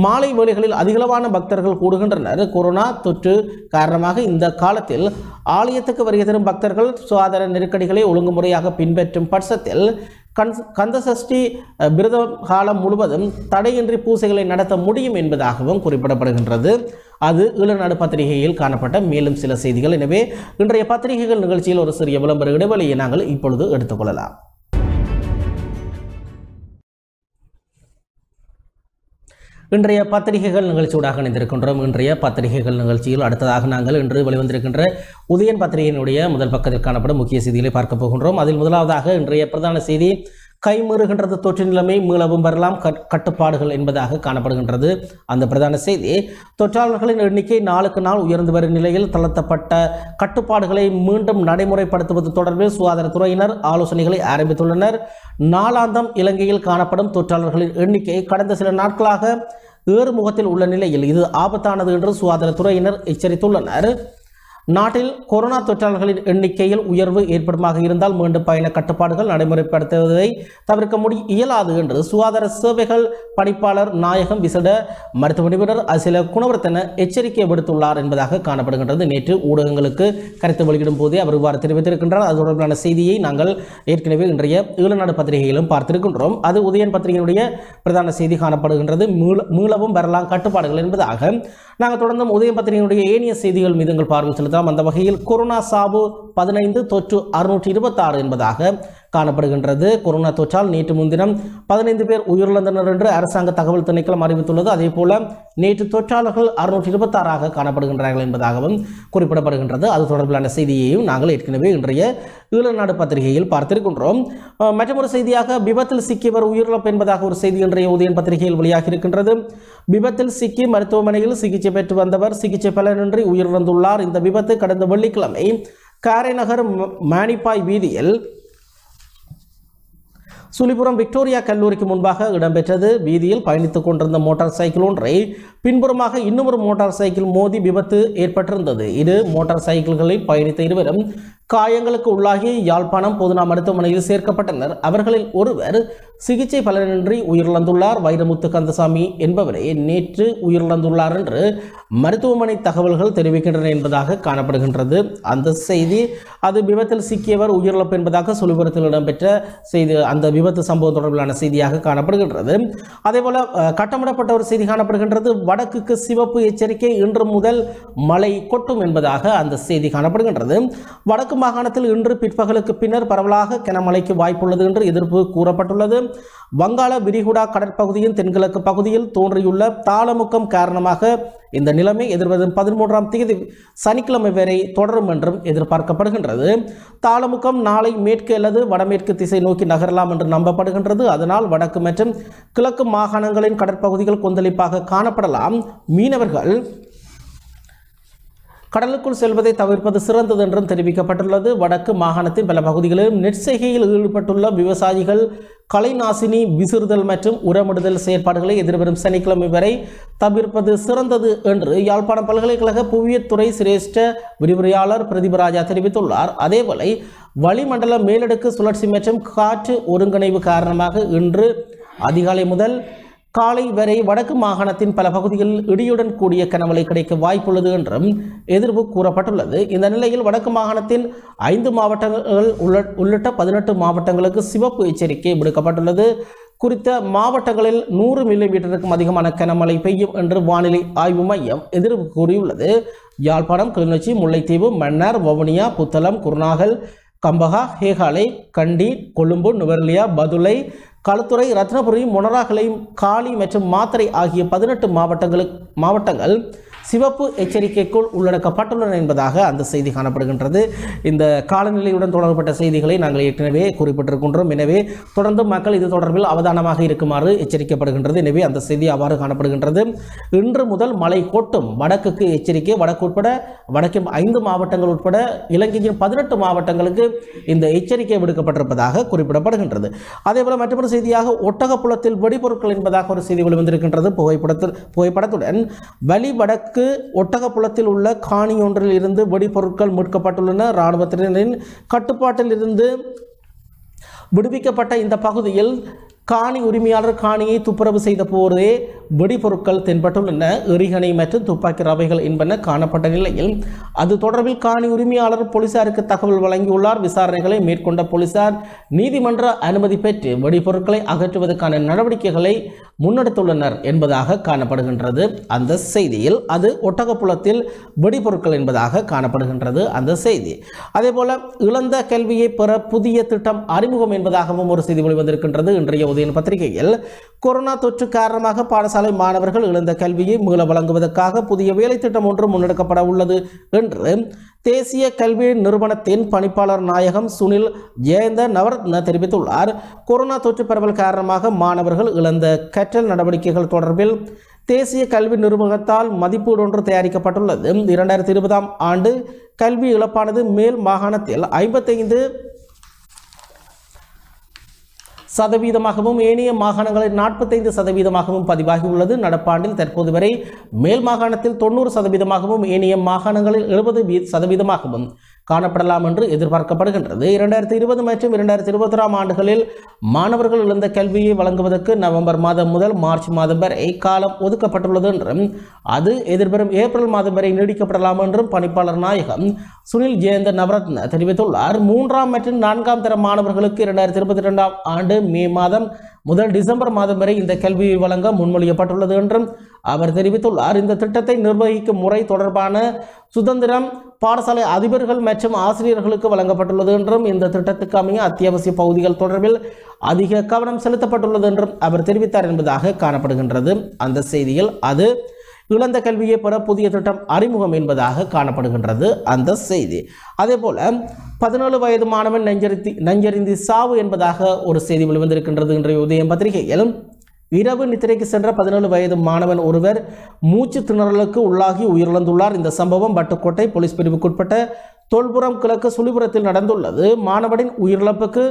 மாலை வேளைகளில் அதிகளவான பக்தர்கள் கூடுகின்றனர். கொரோனா தொற்று காரணமாக இந்த காலத்தில் ஆலயத்துக்கு வருகை தரும் பக்தர்கள் சுகாதார நெருக்கடிகளை ஒழுங்குமுறையாக பின்பற்றும் பட்சத்தில் கண் கந்தசஷ்டி அஹ், விரத காலம் முழுவதும் தடையின்றி பூசைகளை நடத்த முடியும் என்பதாகவும் குறிப்பிடப்படுகின்றது. அது ஈழநாடு பத்திரிகையில் காணப்பட்ட மேலும் சில செய்திகள். எனவே இன்றைய பத்திரிகைகள் நிகழ்ச்சியில் ஒரு சிறிய விளம்பர இடைவெளியை நாங்கள் இப்பொழுது எடுத்துக்கொள்ளலாம் இன்றைய பத்திரிகைகள் நிகழ்ச்சியூடாக இணைந்திருக்கின்றோம். இன்றைய பத்திரிகைகள் நிகழ்ச்சியில் அடுத்ததாக நாங்கள் இன்று வெளிவந்திருக்கின்ற உதயன் பத்திரிகையினுடைய முதல் பக்கத்தில் காணப்படும் முக்கிய செய்திகளை பார்க்க போகின்றோம். அதில் முதலாவதாக இன்றைய பிரதான செய்தி கைமறுகின்றது தொற்று நிலைமை மீளவும் வரலாம். கட்- கட்டுப்பாடுகள் என்பதாக காணப்படுகின்றது. அந்த பிரதான செய்தி தொற்றாளர்களின் எண்ணிக்கை நாளுக்கு நாள் உயர்ந்து வரும் நிலையில் தளர்த்தப்பட்ட கட்டுப்பாடுகளை மீண்டும் நடைமுறைப்படுத்துவது தொடர்பில் சுகாதாரத்துறையினர் ஆலோசனைகளை ஆரம்பித்துள்ளனர். நாளாந்தம் இலங்கையில் காணப்படும் தொற்றாளர்களின் எண்ணிக்கை கடந்த சில நாட்களாக ஏறுமுகத்தில் உள்ள நிலையில் இது ஆபத்தானது என்று சுகாதாரத்துறையினர் எச்சரித்துள்ளனர். நாட்டில் கொரோனா தொற்றாளர்களின் எண்ணிக்கையில் உயர்வு ஏற்படுமாக இருந்தால் மீண்டும் பயண கட்டுப்பாடுகள் நடைமுறைப்படுத்துவதை தவிர்க்க முடி இயலாது என்று சுகாதார சேவைகள் பணிப்பாளர் நாயகம் விசட மருத்துவ நிபுணர் அசில குணவர்த்தன எச்சரிக்கை விடுத்துள்ளார் என்பதாக காணப்படுகின்றது. நேற்று ஊடகங்களுக்கு கருத்து வெளியிடும் போதே அவர் இவ்வாறு தெரிவித்திருக்கின்றார். அது தொடர்பான செய்தியை நாங்கள் ஏற்கனவே இன்றைய ஈழநாடு பத்திரிகையிலும் பார்த்திருக்கின்றோம். அது உதயன் பத்திரிகையினுடைய பிரதான செய்தி காணப்படுகின்றது. மீள மீளவும் வரலாம் கட்டுப்பாடுகள் என்பதாக நாங்கள் தொடர்ந்தும் உதயம் பத்திரிகையினுடைய ஏனைய செய்திகள் மீது எங்கள் பார்வை செலுத்தலாம். அந்த வகையில் கொரோனா சாவு பதினைந்து தொற்று அறுநூற்றி இருபத்தாறு என்பதாக காணப்படுகின்றது. கொரோனா தொற்றால் நேற்று முன்தினம் பதினைந்து பேர் உயிரிழந்தனர் என்று அரசாங்க தகவல் திணைக்களம் அறிவித்துள்ளது. அதே போல நேற்று தொற்றாளர்கள் அறுநூற்றி இருபத்தாறாக காணப்படுகின்றார்கள் என்பதாகவும் குறிப்பிடப்படுகின்றது. அது தொடர்பிலான செய்தியையும் நாங்கள் ஏற்கனவே இன்றைய ஈழநாடு பத்திரிகையில் பார்த்திருக்கின்றோம். மற்றொரு செய்தியாக விபத்தில் சிக்கியவர் உயிரிழப்பு என்பதாக ஒரு செய்தி இன்றைய உதயன் பத்திரிகையில் வெளியாகி இருக்கின்றது விபத்தில் சிக்கி மருத்துவமனையில் சிகிச்சை பெற்று வந்தவர் சிகிச்சை பலனின்றி உயிரிழந்துள்ளார். இந்த விபத்து கடந்த வெள்ளிக்கிழமை காரைநகர் மானிப்பாய் வீதியில் சுழிபுரம் விக்டோரியா கல்லூரிக்கு முன்பாக இடம்பெற்றது. வீதியில் பயணித்துக் கொண்டிருந்த மோட்டார் சைக்கிள் ஒன்றை பின்புறமாக இன்னுமொரு மோட்டார் சைக்கிள் மோதி விபத்து ஏற்பட்டிருந்தது. இது மோட்டார் சைக்கிள்களில் பயணித்த இருவரும் காயங்களுக்கு உள்ளாகி யாழ்ப்பாணம் பொதுநா மருத்துவமனையில் சேர்க்கப்பட்டனர். அவர்களில் ஒருவர் சிகிச்சை பலனின்றி உயிரிழந்துள்ளார். வைரமுத்து கந்தசாமி என்பவரே நேற்று உயிரிழந்துள்ளார் என்று மருத்துவமனை தகவல்கள் தெரிவிக்கின்றன என்பதாக காணப்படுகின்றது. அந்த செய்தி அது விபத்தில் சிக்கியவர் உயிரிழப்பு என்பதாக சுழிபுரத்தில் இடம்பெற்ற செய்தி அந்த விபத்து சம்பவம் தொடர்பிலான செய்தியாக காணப்படுகின்றது. அதேபோல கட்டமிடப்பட்ட ஒரு செய்தி காணப்படுகின்றது. வடக்குக்கு சிவப்பு எச்சரிக்கை இன்று முதல் மழை கொட்டும் என்பதாக அந்த செய்தி காணப்படுகின்றது. வடக்கு மாகாணத்தில் இன்று பிற்பகலுக்கு பின்னர் பரவலாக கனமழைக்கு வாய்ப்புள்ளது என்று எதிர்ப்பு கூறப்பட்டுள்ளது. வங்காள விரிகுடா கடற்பகுதியின் தென்கிழக்கு பகுதியில் தோன்றியுள்ள தாளமுக்கம் காரணமாக இந்த நிலைமை எதிர்வரும் பதிமூன்றாம் தேதி சனிக்கிழமை வரை தொடரும் என்றும் எதிர்பார்க்கப்படுகின்றது. தாளமுக்கம் நாளை மேற்கு அல்லது வடமேற்கு திசை நோக்கி நகரலாம் என்று நம்பப்படுகின்றது. அதனால் வடக்கு மற்றும் கிழக்கு மாகாணங்களின் கடற்பகுதிகள் கொந்தளிப்பாக காணப்படலாம். மீனவர்கள் கடலுக்குள் செல்வதை தவிர்ப்பது சிறந்தது என்றும் தெரிவிக்கப்பட்டுள்ளது. வடக்கு மாகாணத்தின் பல பகுதிகளிலும் நெற்செய்கையில் ஈடுபட்டுள்ள விவசாயிகள் கலைநாசினி விசிறுதல் மற்றும் உரமிடுதல் செயற்பாடுகளை எதிர்வரும் சனிக்கிழமை வரை தவிர்ப்பது சிறந்தது என்று யாழ்ப்பாணம் பல்கலைக்கழக புவியத்துறை சிரேஷ்ட விரிவுரையாளர் பிரதிபராஜா தெரிவித்துள்ளார். அதேபோல வளிமண்டல மேலடுக்கு சுழற்சி மற்றும் காற்று ஒருங்கிணைவு காரணமாக இன்று அதிகாலை முதல் காலை வரை வடக்கு மாகாணத்தின் பல பகுதிகளில் இடியுடன் கூடிய கனமழை கிடைக்க வாய்ப்புள்ளது என்றும் எதிர்ப்பு கூறப்பட்டுள்ளது. இந்த நிலையில் வடக்கு மாகாணத்தின் ஐந்து மாவட்டங்கள் உள்ளிட்ட பதினெட்டு மாவட்டங்களுக்கு சிவப்பு எச்சரிக்கை விடுக்கப்பட்டுள்ளது. குறித்த மாவட்டங்களில் நூறு மில்லிமீட்டருக்கும் அதிகமான கனமழை பெய்யும் என்று வானிலை ஆய்வு மையம் எதிர்ப்பு கூறியுள்ளது. யாழ்ப்பாணம் கிளிநொச்சி முல்லைத்தீவு மன்னார் வவுனியா புத்தளம் குருநாகல் கம்பகா ஹேகாலை கண்டி கொழும்பு நுவர்லியா பதுளை களுத்துறை ரத்னபுரி மொனராகலை காலி மற்றும் மாத்தறை ஆகிய பதினெட்டு மாவட்டங்களுக்கு மாவட்டங்கள் சிவப்பு எச்சரிக்கைக்குள் உள்ளடக்கப்பட்டுள்ளன என்பதாக அந்த செய்தி காணப்படுகின்றது. இந்த காலநிலையுடன் தொடர்பட்ட செய்திகளை நாங்கள் ஏற்கனவே குறிப்பிட்டிருக்கின்றோம். எனவே தொடர்ந்து மக்கள் இது தொடர்பில் அவதானமாக இருக்குமாறு எச்சரிக்கப்படுகின்றது. எனவே அந்த செய்தி அவ்வாறு காணப்படுகின்றது. இன்று முதல் மழை கோட்டும். வடக்குக்கு எச்சரிக்கை. வடக்கு உட்பட வடக்கின் ஐந்து மாவட்டங்கள் உட்பட இலங்கையின் பதினெட்டு மாவட்டங்களுக்கு இந்த எச்சரிக்கை விடுக்கப்பட்டிருப்பதாக குறிப்பிடப்படுகின்றது. அதேபோல மற்றொரு செய்தியாக ஒட்டகப்புலத்தில் வெடிபொருட்கள் என்பதாக ஒரு செய்தி வெளிவந்திருக்கின்றது. புகைப்படத்தில் புகைப்படத்துடன். வலி வடக்கு ஒட்டகப்புலத்தில் உள்ள காணி ஒன்றில் இருந்து வெடிபொருட்கள் மீட்கப்பட்டுள்ளன. இராணுவத்தினரின் கட்டுப்பாட்டில் இருந்து விடுவிக்கப்பட்ட இந்த பகுதியில் காணி உரிமையாளர் காணியை துப்புரவு செய்த போதே வெடிபொருட்கள் தென்பட்டுள்ளன எரிகணை மற்றும் துப்பாக்கி ரவைகள் என்பன காணப்பட்ட நிலையில் அது தொடர்பில் காணி உரிமையாளர் போலீசாருக்கு தகவல் வழங்கியுள்ளார். விசாரணைகளை மேற்கொண்ட போலீசார் நீதிமன்ற அனுமதி பெற்று வெடிபொருட்களை அகற்றுவதற்கான நடவடிக்கைகளை முன்னெடுத்துள்ளனர் என்பதாக காணப்படுகின்றது. அந்த செய்தியில் அது ஒட்டகப்புலத்தில் வெடிபொருட்கள் என்பதாக காணப்படுகின்றது அந்த செய்தி. அதேபோல இழந்த கல்வியை பெற புதிய திட்டம் அறிமுகம் என்பதாகவும் ஒரு செய்தி வெளிவந்திருக்கின்றது. இன்றைய உதயன் பத்திரிகையில் கொரோனா தொற்று காரணமாக பாடசாலை மாணவர்கள் இழந்த கல்வியை மீள வழங்குவதற்காக புதிய வேலை திட்டம் ஒன்று முன்னெடுக்கப்பட உள்ளது என்று தேசிய கல்வி நிறுவனத்தின் பணிப்பாளர் நாயகம் சுனில் ஜெயந்த நவரத்ன தெரிவித்துள்ளார். கொரோனா தொற்று பரவல் காரணமாக மாணவர்கள் இழந்த கற்றல் நடவடிக்கைகள் தொடர்பில் தேசிய கல்வி நிறுவனத்தால் மதிப்பீடு ஒன்று தயாரிக்கப்பட்டுள்ளது. இரண்டாயிரத்தி இருபதாம் ஆண்டு கல்வி இழப்பானது மேல் மாகாணத்தில் ஐம்பத்தைந்து சதவீதமாகவும் ஏனைய மாகாணங்களில் நாற்பத்தைந்து சதவீதமாகவும் பதிவாகியுள்ளது. நடப்பாண்டில் தற்போது வரை மேல் மாகாணத்தில் தொண்ணூறு சதவீதமாகவும் ஏனைய மாகாணங்களில் எழுபது சதவீதமாகவும் காணப்படலாம் என்று எதிர்பார்க்கப்படுகின்றது. இரண்டாயிரத்தி இருபது மற்றும் இரண்டாயிரத்தி இருபத்தொராம் ஆண்டுகளில் மாணவர்கள் இழந்த கல்வியை வழங்குவதற்கு நவம்பர் மாதம் முதல் மார்ச் மாதம் வரை காலம் ஒதுக்கப்பட்டுள்ளது என்றும் அது எதிர்வரும் ஏப்ரல் மாதம் வரை நீடிக்கப்படலாம் என்றும் பணிப்பாளர் நாயகம் சுனில் ஜெயந்த நவரத்ன தெரிவித்துள்ளார். மூன்றாம் மற்றும் நான்காம் தர மாணவர்களுக்கு இரண்டாயிரத்தி இருபத்தி ரெண்டாம் ஆண்டு மே மாதம் முதல் டிசம்பர் மாதம் வரை இந்த கல்வி வழங்க முன்மொழியப்பட்டுள்ளது என்றும் அவர் தெரிவித்துள்ளார். இந்த திட்டத்தை நிர்வகிக்கும் முறை தொடர்பான சுதந்திரம் பாடசாலை அதிபர்கள் மற்றும் ஆசிரியர்களுக்கு வழங்கப்பட்டுள்ளது என்றும் இந்த திட்டத்துக்கு அமைய அத்தியாவசிய பகுதிகள் தொடர்பில் அதிக கவனம் செலுத்தப்பட்டுள்ளது என்றும் அவர் தெரிவித்தார் என்பதாக காணப்படுகின்றது. அந்த செய்தியில் அது இழந்த கல்வியை பெற புதிய திட்டம் அறிமுகம் என்பதாக காணப்படுகின்றது அந்த செய்தி. அதே போல பதினேழு வயது மாணவன் நெஞ்சரித்தி நெஞ்சறிந்தி சாவு என்பதாக ஒரு செய்தி வெளிவந்திருக்கின்றது இன்றைய உதயம் பத்திரிகையில். இரவு நித்திரைக்கு சென்ற பதினேழு வயது மாணவன் ஒருவர் மூச்சு திணறலுக்கு உள்ளாகி உயிரிழந்துள்ளார். இந்த சம்பவம் வட்டுக்கோட்டை போலீஸ் பிரிவுக்குட்பட்ட தொல்புறம் கிழக்கு சுழிபுரத்தில் நடந்துள்ளது. மாணவனின் உயிரிழப்புக்கு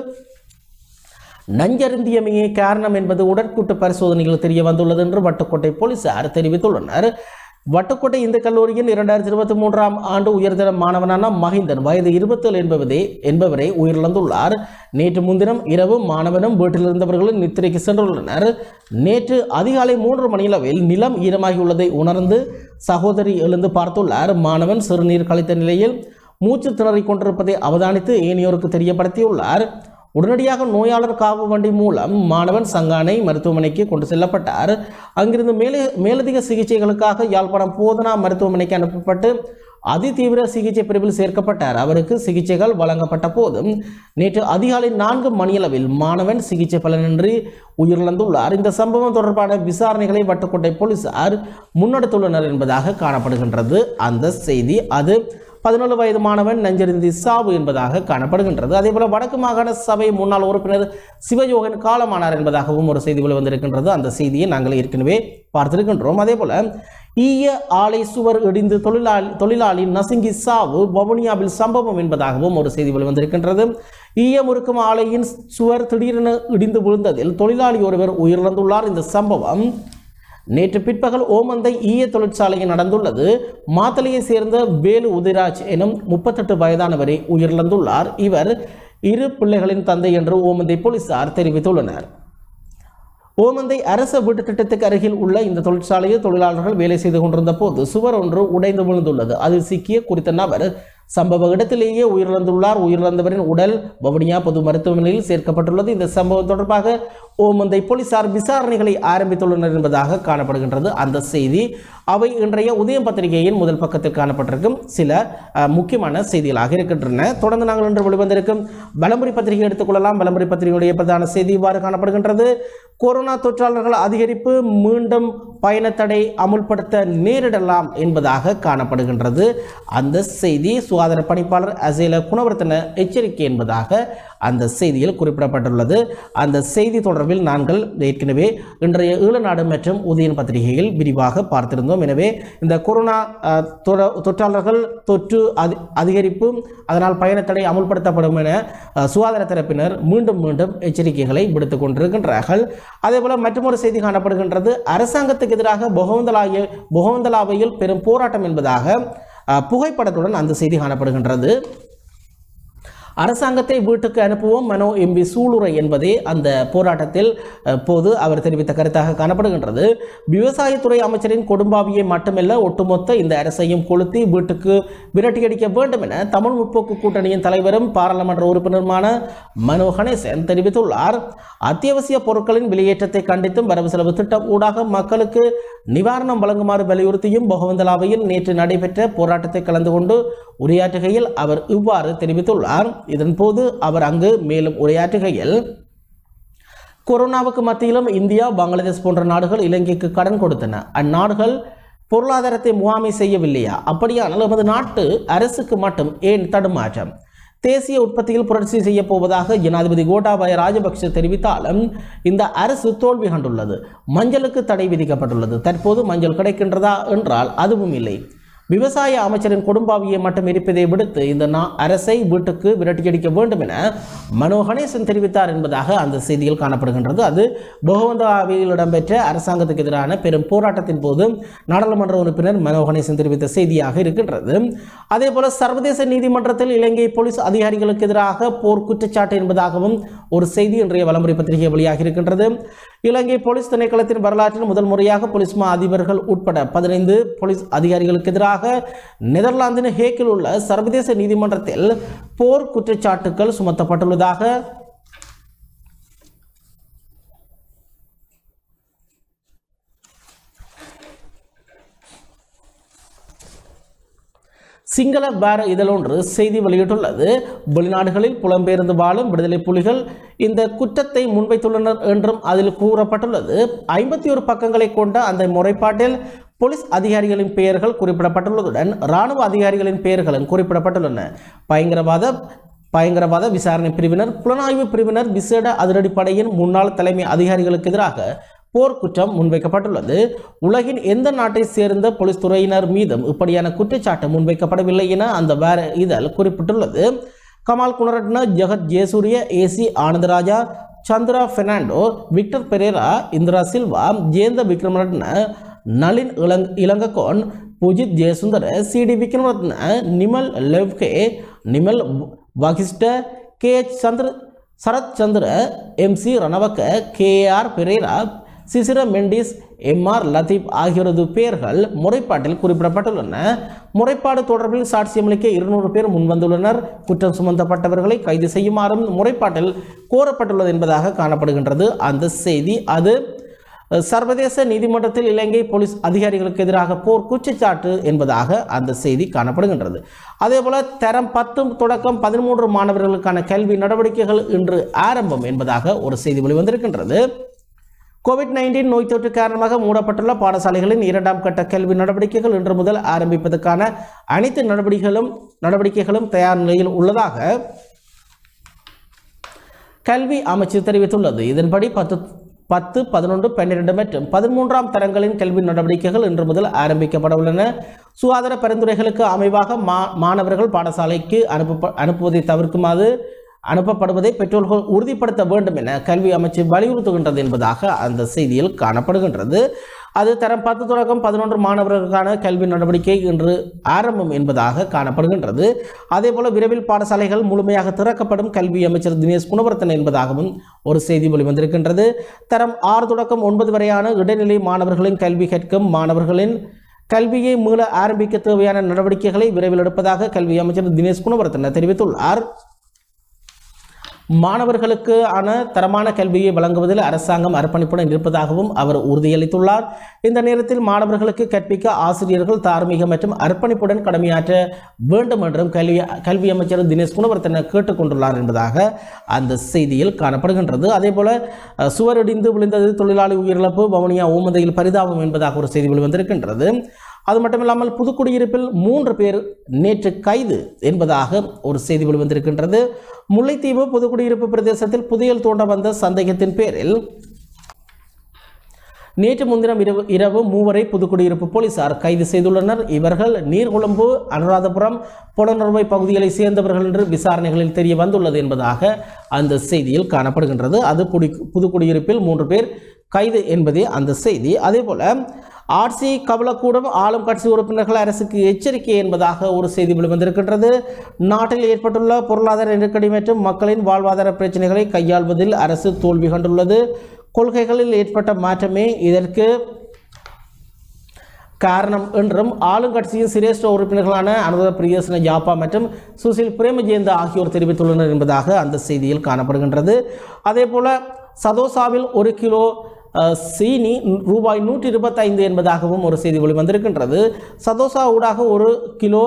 நஞ்சருந்தியமையே காரணம் என்பது உடற்கூட்டு பரிசோதனைகள் தெரிய வந்துள்ளது என்று வட்டுக்கோட்டை போலீசார் தெரிவித்துள்ளனர். வட்டுக்கோட்டை இந்து கல்லூரியின் இரண்டாயிரத்தி இருபத்தி மூன்றாம் ஆண்டு உயர்தர மாணவனான மஹிந்தன் வயது இருபத்தேழு என்பவரே என்பவரை உயிரிழந்துள்ளார். நேற்று முன்தினம் இரவு மாணவனும் வீட்டில் இருந்தவர்களும் நித்திரைக்கு சென்றுள்ளனர். நேற்று அதிகாலை மூன்று மணியளவில் நிலம் ஈரமாகியுள்ளதை உணர்ந்து சகோதரி எழுந்து பார்த்துள்ளார். மாணவன் சிறுநீர் கழித்த நிலையில் மூச்சு திணறிக் கொண்டிருப்பதை அவதானித்து ஏனையோருக்கு தெரியப்படுத்தியுள்ளார். உடனடியாக நோயாளர் காவு வண்டி மூலம் மாணவன் சங்கானை மருத்துவமனைக்கு கொண்டு செல்லப்பட்டார். அங்கிருந்து மேலே மேலதிக சிகிச்சைகளுக்காக யாழ்ப்பாணம் போதனா மருத்துவமனைக்கு அனுப்பப்பட்டு அதிதீவிர சிகிச்சை பிரிவில் சேர்க்கப்பட்டார். அவருக்கு சிகிச்சைகள் வழங்கப்பட்ட போதும் நேற்று அதிகாலை நான்கு மணியளவில் மாணவன் சிகிச்சை பலனின்றி உயிரிழந்துள்ளார். இந்த சம்பவம் தொடர்பான விசாரணைகளை வட்டுக்கோட்டை போலீசார் முன்னெடுத்துள்ளனர் என்பதாக காணப்படுகின்றது. அந்த செய்தி அது பதினேழு வயது மாணவன் நஞ்சரிந்தி சாவு என்பதாக காணப்படுகின்றது. அதேபோல வடக்கு மாகாண சபை முன்னாள் உறுப்பினர் சிவயோகன் காலமானார் என்பதாகவும் ஒரு செய்தி வந்திருக்கின்றது அந்த செய்தியை நாங்கள் ஏற்கனவே பார்த்திருக்கின்றோம். அதேபோல ஈய ஆலை சுவர் இடிந்து தொழிலாளி தொழிலாளி நசுங்கி சாவு வவுனியாவில் சம்பவம் என்பதாகவும் ஒரு செய்தி வந்திருக்கின்றது ஈய முறுக்கும் ஆலையின் சுவர் திடீரென இடிந்து விழுந்ததில் தொழிலாளி ஒருவர் உயிரிழந்துள்ளார். இந்த சம்பவம் நேற்று பிற்பகல் ஓமந்தை ஈய தொழிற்சாலையில் நடந்துள்ளது. மாத்தளையை சேர்ந்த வேலு உதிராஜ் எனும் முப்பத்தெட்டு வயதானவரை உயிரிழந்துள்ளார். இவர் இரு பிள்ளைகளின் தந்தை என்று ஓமந்தை போலீசார் தெரிவித்துள்ளனர். ஓமந்தை அரச வீட்டு திட்டத்துக்கு அருகில் உள்ள இந்த தொழிற்சாலையில் தொழிலாளர்கள் வேலை செய்து கொண்டிருந்த போது சுவர் ஒன்று உடைந்து விழுந்துள்ளது. அதில் சிக்கிய குறித்த நபர் சம்பவ இடத்திலேயே உயிரிழந்துள்ளார். உயிரிழந்தவரின் உடல் வவுனியா பொது மருத்துவமனையில் சேர்க்கப்பட்டுள்ளது. இந்த சம்பவம் தொடர்பாக ஓமந்தை போலீசார் விசாரணைகளை ஆரம்பித்துள்ளனர் என்பதாக காணப்படுகின்றது. அந்த செய்தி அவை இன்றைய உதயம் பத்திரிகையின் முதல் பக்கத்தில் காணப்பட்டிருக்கும் சில முக்கியமான செய்திகளாக இருக்கின்றன. தொடர்ந்து நாங்கள் இன்று வெளிவந்திருக்கும் பலமுறை பத்திரிகை எடுத்துக்கொள்ளலாம் பலமுறை பத்திரிகையுடைய பிரதான செய்தி இவ்வாறு காணப்படுகின்றது. கொரோனா தொற்றாளர்கள் அதிகரிப்பு மீண்டும் பயணத்தடை அமுல்படுத்த நேரிடலாம் என்பதாக காணப்படுகின்றது. அந்த செய்தி சுகாதார பணிப்பாளர் அசேல குணவர்த்தன எச்சரிக்கை என்பதாக அந்த செய்தியில் குறிப்பிடப்பட்டுள்ளது. அந்த செய்தி தொடர்பில் நாங்கள் ஏற்கனவே இன்றைய ஈழநாடு மற்றும் உதயன் பத்திரிகையில் விரிவாக பார்த்திருந்தோம். எனவே இந்த கொரோனா தொற்றாளர்கள் தொற்று அதி அதிகரிப்பு அதனால் பயணத்தடை அமுல்படுத்தப்படும் என சுகாதார தரப்பினர் மீண்டும் மீண்டும் எச்சரிக்கைகளை விடுத்துக் கொண்டிருக்கின்றார்கள். அதேபோல மற்றொரு செய்தி காணப்படுகின்றது. அரசாங்கத்துக்கு எதிராக பொகவந்தலாய பொகவந்தலாவையில் பெரும் போராட்டம் என்பதாக புகைப்படத்துடன் அந்த செய்தி காணப்படுகின்றது. அரசாங்கத்தை வீட்டுக்கு அனுப்புவோம் மனோ எம்பி சூளுரை என்பதே அந்த போராட்டத்தில் போது அவர் தெரிவித்த கருத்தாக காணப்படுகின்றது. விவசாயத்துறை அமைச்சரின் கொடும்பாவியை மட்டுமல்ல ஒட்டுமொத்த இந்த அரசையும் கொளுத்தி வீட்டுக்கு விரட்டியடிக்க வேண்டும் என தமிழ் முற்போக்கு கூட்டணியின் தலைவரும் பாராளுமன்ற உறுப்பினருமான மனோ கணேசன் தெரிவித்துள்ளார். அத்தியாவசிய பொருட்களின் விலையேற்றத்தை கண்டித்தும் வரவு செலவு திட்டம் ஊடாக மக்களுக்கு நிவாரணம் வழங்குமாறு வலியுறுத்தியும் பொகவந்தலாவையில் நேற்று நடைபெற்ற போராட்டத்தை கலந்து கொண்டு உரையாற்றுகையில் அவர் இவ்வாறு தெரிவித்துள்ளார். இதன்போது அவர் அங்கு மேலும் உரையாற்றுகையில் கொரோனாவுக்கு மத்தியிலும் இந்தியா பங்களாதேஷ் போன்ற நாடுகள் இலங்கைக்கு கடன் கொடுத்தன. அந்நாடுகள் பொருளாதாரத்தை முகாமை செய்யவில்லையா? அப்படியானால் நமது நாட்டு அரசுக்கு மட்டும் ஏன் தடுமாற்றம்? தேசிய உற்பத்தியில் புரட்சி செய்ய போவதாக ஜனாதிபதி கோட்டாபய ராஜபக்ஷ தெரிவித்தாலும் இந்த அரசு தோல்வி கண்டுள்ளது. மஞ்சளுக்கு தடை விதிக்கப்பட்டுள்ளது. தற்போது மஞ்சள் கிடைக்கின்றதா? என்றால் அதுவும் இல்லை. விவசாய அமைச்சரின் கொடும்பாவியை மட்டும் இருப்பதை விடுத்து இந்த நா அரசை வீட்டுக்கு விரட்டியடிக்க வேண்டும் என மனோ கணேசன் தெரிவித்தார் என்பதாக அந்த செய்தியில் காணப்படுகின்றது. அது பகவந்தாவில் இடம்பெற்ற அரசாங்கத்துக்கு எதிரான பெரும் போராட்டத்தின் போது நாடாளுமன்ற உறுப்பினர் மனோ கணேசன் தெரிவித்த செய்தியாக இருக்கின்றது. அதே போல சர்வதேச நீதிமன்றத்தில் இலங்கை போலீஸ் அதிகாரிகளுக்கு எதிராக போர் குற்றச்சாட்டு என்பதாகவும் ஒரு செய்தி இன்றைய வலமுறை பத்திரிகை வெளியாகி இருக்கின்றது. இலங்கை போலீஸ் திணைக்களத்தின் வரலாற்றில் முதல் முறையாக போலீஸ் மா அதிபர்கள் உட்பட பதினைந்து போலீஸ் அதிகாரிகளுக்கு எதிராக நெதர்லாந்தின் ஹேக்கில் உள்ள சர்வதேச நீதிமன்றத்தில் போர் குற்றச்சாட்டுகள் சுமத்தப்பட்டுள்ளதாக சிங்கள பார இதழொன்று செய்தி வெளியிட்டுள்ளது. வெளிநாடுகளில் புலம்பெயர்ந்து வாழும் விடுதலை புலிகள் இந்த குற்றத்தை முன்வைத்துள்ளனர் என்றும் அதில் கூறப்பட்டுள்ளது. ஐம்பத்தி ஒரு பக்கங்களை கொண்ட அந்த முறைப்பாட்டில் போலீஸ் அதிகாரிகளின் பெயர்கள் குறிப்பிடப்பட்டுள்ளதுடன் இராணுவ அதிகாரிகளின் பெயர்களும் குறிப்பிடப்பட்டுள்ளன. பயங்கரவாத பயங்கரவாத விசாரணை பிரிவினர் புலனாய்வு பிரிவினர் விசேட அதிரடிப்படையின் முன்னாள் தலைமை அதிகாரிகளுக்கு எதிராக போர்க்குற்றம் முன்வைக்கப்பட்டுள்ளது. உலகின் எந்த நாட்டை சேர்ந்த போலீஸ் துறையினர் மீதும் இப்படியான குற்றச்சாட்டு முன்வைக்கப்படவில்லை என அந்த வேற இதழ் குறிப்பிட்டுள்ளது. Kamal Gunaratne Jagath Jayasuriya A C Anandaraja Chandra Fernando Victor Perera Indira Silva Jayantha Wickramaratne Nalin இளங் Ilangakoon Pujith Jayasundara C D Wickramaratne Nimal Lewke Nimal Vagishta K H Chandra Sarath Chandra M C Ranawaka K R Perera Sisira Mendis M R Latheef ஆகியோரது பெயர்கள் முறைப்பாட்டில் குறிப்பிடப்பட்டுள்ளன. முறைப்பாடு தொடர்பில் சாட்சியமளிக்க இருநூறு பேர் முன்வந்துள்ளனர். குற்றம் சுமந்தப்பட்டவர்களை கைது செய்யுமாறும் முறைப்பாட்டில் கோரப்பட்டுள்ளது என்பதாக காணப்படுகின்றது. அந்த செய்தி அது சர்வதேச நீதிமன்றத்தில் இலங்கை போலீஸ் அதிகாரிகளுக்கு எதிராக போர் குற்றச்சாட்டு என்பதாக அந்த செய்தி காணப்படுகின்றது. அதேபோல தரம் பத்து தொடக்கம் பதிமூன்று மாணவர்களுக்கான கல்வி நடவடிக்கைகள் இன்று ஆரம்பம் என்பதாக ஒரு செய்தி வெளிவந்திருக்கின்றது. கோவிட் நைன்டீன் நோய் தொற்று காரணமாக மூடப்பட்டுள்ள பாடசாலைகளின் இரண்டாம் கட்ட கல்வி நடவடிக்கைகள் இன்று முதல் ஆரம்பிப்பதற்கான அனைத்து நடவடிக்கைகளும் நடவடிக்கைகளும் தயார் நிலையில் உள்ளதாக கல்வி அமைச்சு தெரிவித்துள்ளது. இதன்படி பத்து பத்து பதினொன்று பன்னிரெண்டு மற்றும் பதிமூன்றாம் தரங்களின் கல்வி நடவடிக்கைகள் இன்று முதல் ஆரம்பிக்கப்பட உள்ளன. சுகாதார பரிந்துரைகளுக்கு அமைவாக மா மாணவர்கள் பாடசாலைக்கு அனுப்ப அனுப்புவதை தவிர்க்குமாறு அனுப்பப்படுவதை பெற்றோர்கள் உறுதிப்படுத்த வேண்டும் என கல்வி அமைச்சு வலியுறுத்துகின்றது என்பதாக அந்த செய்தியில் காணப்படுகின்றது. அது தரம் பத்து தொடக்கம் பதினொன்று மாணவர்களுக்கான கல்வி நடவடிக்கை இன்று ஆரம்பம் என்பதாக காணப்படுகின்றது. அதேபோல விரைவில் பாடசாலைகள் முழுமையாக திறக்கப்படும் கல்வி அமைச்சர் தினேஷ் குணவர்த்தன் என்பதாகவும் ஒரு செய்தி வெளிவந்திருக்கின்றது. தரம் ஆறு தொடக்கம் ஒன்பது வரையான இடைநிலை மாணவர்களின் கல்வி கற்கும் மாணவர்களின் கல்வியை மீள ஆரம்பிக்க தேவையான நடவடிக்கைகளை விரைவில் எடுப்பதாக கல்வி அமைச்சர் தினேஷ் குணவர்த்தன தெரிவித்துள்ளார். மாணவர்களுக்கு ஆன தரமான கல்வியை வழங்குவதில் அரசாங்கம் அர்ப்பணிப்புடன் இருப்பதாகவும் அவர் உறுதியளித்துள்ளார். இந்த நேரத்தில் மாணவர்களுக்கு கற்பிக்க ஆசிரியர்கள் தார்மீக மற்றும் அர்ப்பணிப்புடன் கடமையாற்ற வேண்டும் என்றும் கல்வி கல்வி அமைச்சர் தினேஷ் குணவர்த்தன கேட்டுக்கொண்டுள்ளார் என்பதாக அந்த செய்தியில் காணப்படுகின்றது. அதேபோல அஹ், சுவரடிந்து விழுந்தது தொழிலாளி உயிரிழப்பு வவுனியா ஊமதையில் பரிதாபம் என்பதாக ஒரு செய்தி வெளிவந்திருக்கின்றது. அது மட்டுமில்லாமல் புதுக்குடியிருப்பில் மூன்று பேர் நேற்று கைது என்பதாக ஒரு செய்தி வெளிவந்திருக்கின்றது. முல்லைத்தீவு புதுக்குடியிருப்பு பிரதேசத்தில் புதையல் தோண்ட வந்த சந்தேகத்தின் பேரில் நேற்று முன்தினம் இரவு இரவு மூவரை புதுக்குடியிருப்பு போலீசார் கைது செய்துள்ளனர். இவர்கள் நீர்கொழும்பு அனுராதபுரம் புலனறுவை பகுதிகளை சேர்ந்தவர்கள் என்று விசாரணைகளில் தெரிய வந்துள்ளது என்பதாக அந்த செய்தியில் காணப்படுகின்றது. அது புடி புதுக்குடியிருப்பில் மூன்று பேர் கைது என்பதே அந்த செய்தி. அதேபோல ஆர்சி கவலக்கூடம் ஆளும் கட்சி உறுப்பினர்கள் அரசுக்கு எச்சரிக்கை என்பதாக ஒரு செய்தி வெளிவந்திருக்கின்றது நாட்டில் ஏற்பட்டுள்ள பொருளாதார நெருக்கடி மற்றும் மக்களின் வாழ்வாதார பிரச்சனைகளை கையாள்வதில் அரசு தோல்வி கண்டுள்ளது. கொள்கைகளில் ஏற்பட்ட மாற்றமே இதற்கு காரணம் என்றும் ஆளுங்கட்சியின் சிரேஷ்ட உறுப்பினர்களான அனுத பிரியசன யாப்பா மற்றும் சுசில் பிரேமஜெயந்த ஆகியோர் தெரிவித்துள்ளனர் என்பதாக அந்த செய்தியில் காணப்படுகின்றது. அதேபோல சதோசாவில் ஒரு கிலோ சீனி ரூபாய் நூற்றி இருபத்தைந்து என்பதாகவும் ஒரு செய்தி வெளிவந்திருக்கின்றது சதோசா ஊடாக ஒரு கிலோ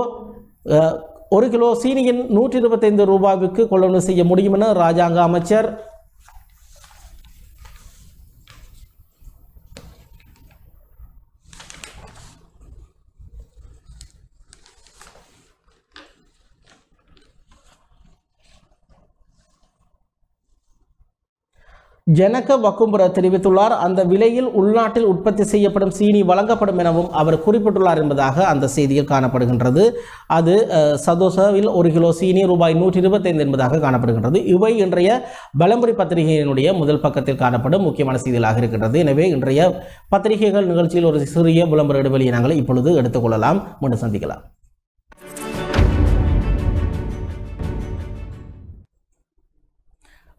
ஒரு கிலோ சீனியின் நூற்றி இருபத்தைந்து ரூபாய்க்கு கொள்வனவு செய்ய முடியும் என ராஜாங்க அமைச்சர் ஜனக வக்கும்புர தெரிவித்துள்ளார். அந்த விலையில் உள்நாட்டில் உற்பத்தி செய்யப்படும் சீனி வழங்கப்படும் எனவும் அவர் குறிப்பிட்டுள்ளார் என்பதாக அந்த செய்தியில் காணப்படுகின்றது. அது சதோசாவில் ஒரு கிலோ சீனி ரூபாய் நூற்றி இருபத்தைந்து என்பதாக காணப்படுகின்றது. இவை இன்றைய பலம்புரி பத்திரிகையினுடைய முதல் பக்கத்தில் காணப்படும் முக்கியமான செய்திகளாக இருக்கின்றது. எனவே இன்றைய பத்திரிகைகள் நிகழ்ச்சியில் ஒரு சிறிய விளம்பர இடைவெளியை நாங்கள் இப்பொழுது எடுத்துக்கொள்ளலாம் மீண்டும் சந்திக்கலாம்.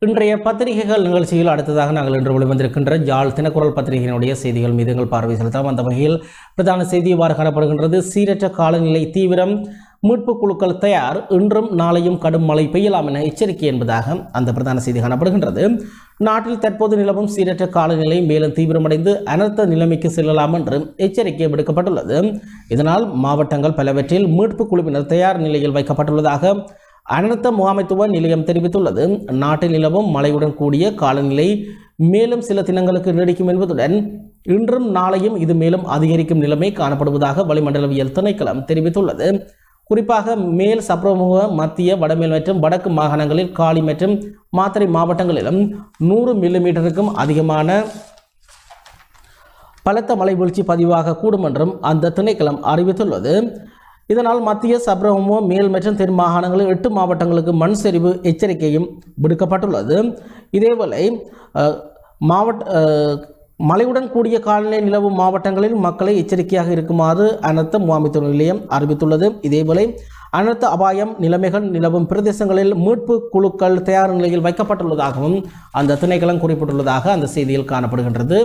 இன்றைய பத்திரிகைகள் நிகழ்ச்சியில் அடுத்ததாக நாங்கள் இன்று வெளிவந்திருக்கின்ற ஜாழ் தினக்குரல் பத்திரிகையினுடைய செய்திகள் மீது எங்கள் பார்வை செலுத்தலாம். அந்த வகையில் பிரதான செய்தி இவ்வாறு காணப்படுகின்றது. சீரற்ற காலநிலை தீவிரம் மீட்புக் குழுக்கள் தயார் இன்றும் நாளையும் கடும் மழை பெய்யலாம் என எச்சரிக்கை என்பதாக அந்த பிரதான செய்தி காணப்படுகின்றது. நாட்டில் தற்போது நிலவும் சீரற்ற காலநிலை மேலும் தீவிரமடைந்து அனர்த்த நிலைமைக்கு செல்லலாம் என்று எச்சரிக்கை விடுக்கப்பட்டுள்ளது. இதனால் மாவட்டங்கள் பலவற்றில் மீட்புக் குழுவினர் தயார் நிலையில் வைக்கப்பட்டுள்ளதாக அனர்த்த முகாமைத்துவ நிலையம் தெரிவித்துள்ளது. நாட்டில் நிலவும் மழையுடன் கூடிய காலநிலை மேலும் சில தினங்களுக்கு நீடிக்கும் என்பதுடன் இன்றும் நாளையும் இது மேலும் அதிகரிக்கும் நிலைமை காணப்படுவதாக வளிமண்டலவியல் திணைக்களம் தெரிவித்துள்ளது. குறிப்பாக மேல் சப்ரமுக மத்திய வடமேல் மற்றும் வடக்கு மாகாணங்களில் காலி மற்றும் மாத்தறை மாவட்டங்களிலும் நூறு மில்லிமீட்டருக்கும் அதிகமான பலத்த மழை வீழ்ச்சி பதிவாக கூடும் என்றும் அந்த திணைக்களம் அறிவித்துள்ளது. இதனால் மத்திய சப்ரமோ மேல் மற்றும் தென் மாகாணங்களில் எட்டு மாவட்டங்களுக்கு மண் சரிவு எச்சரிக்கையும் விடுக்கப்பட்டுள்ளது. இதேவேளை மாவட்ட மழையுடன் கூடிய காலநிலை நிலவும் மாவட்டங்களில் மக்களை எச்சரிக்கையாக இருக்குமாறு அனர்த்த முகாமைத்துவ நிலையம் அறிவித்துள்ளது. இதேவேளை அனர்த்த அபாயம் நிலைமைகள் நிலவும் பிரதேசங்களில் மீட்பு குழுக்கள் தயார் நிலையில் வைக்கப்பட்டுள்ளதாகவும் அந்த திணைக்களம் குறிப்பிட்டுள்ளதாக அந்த செய்தியில் காணப்படுகின்றது.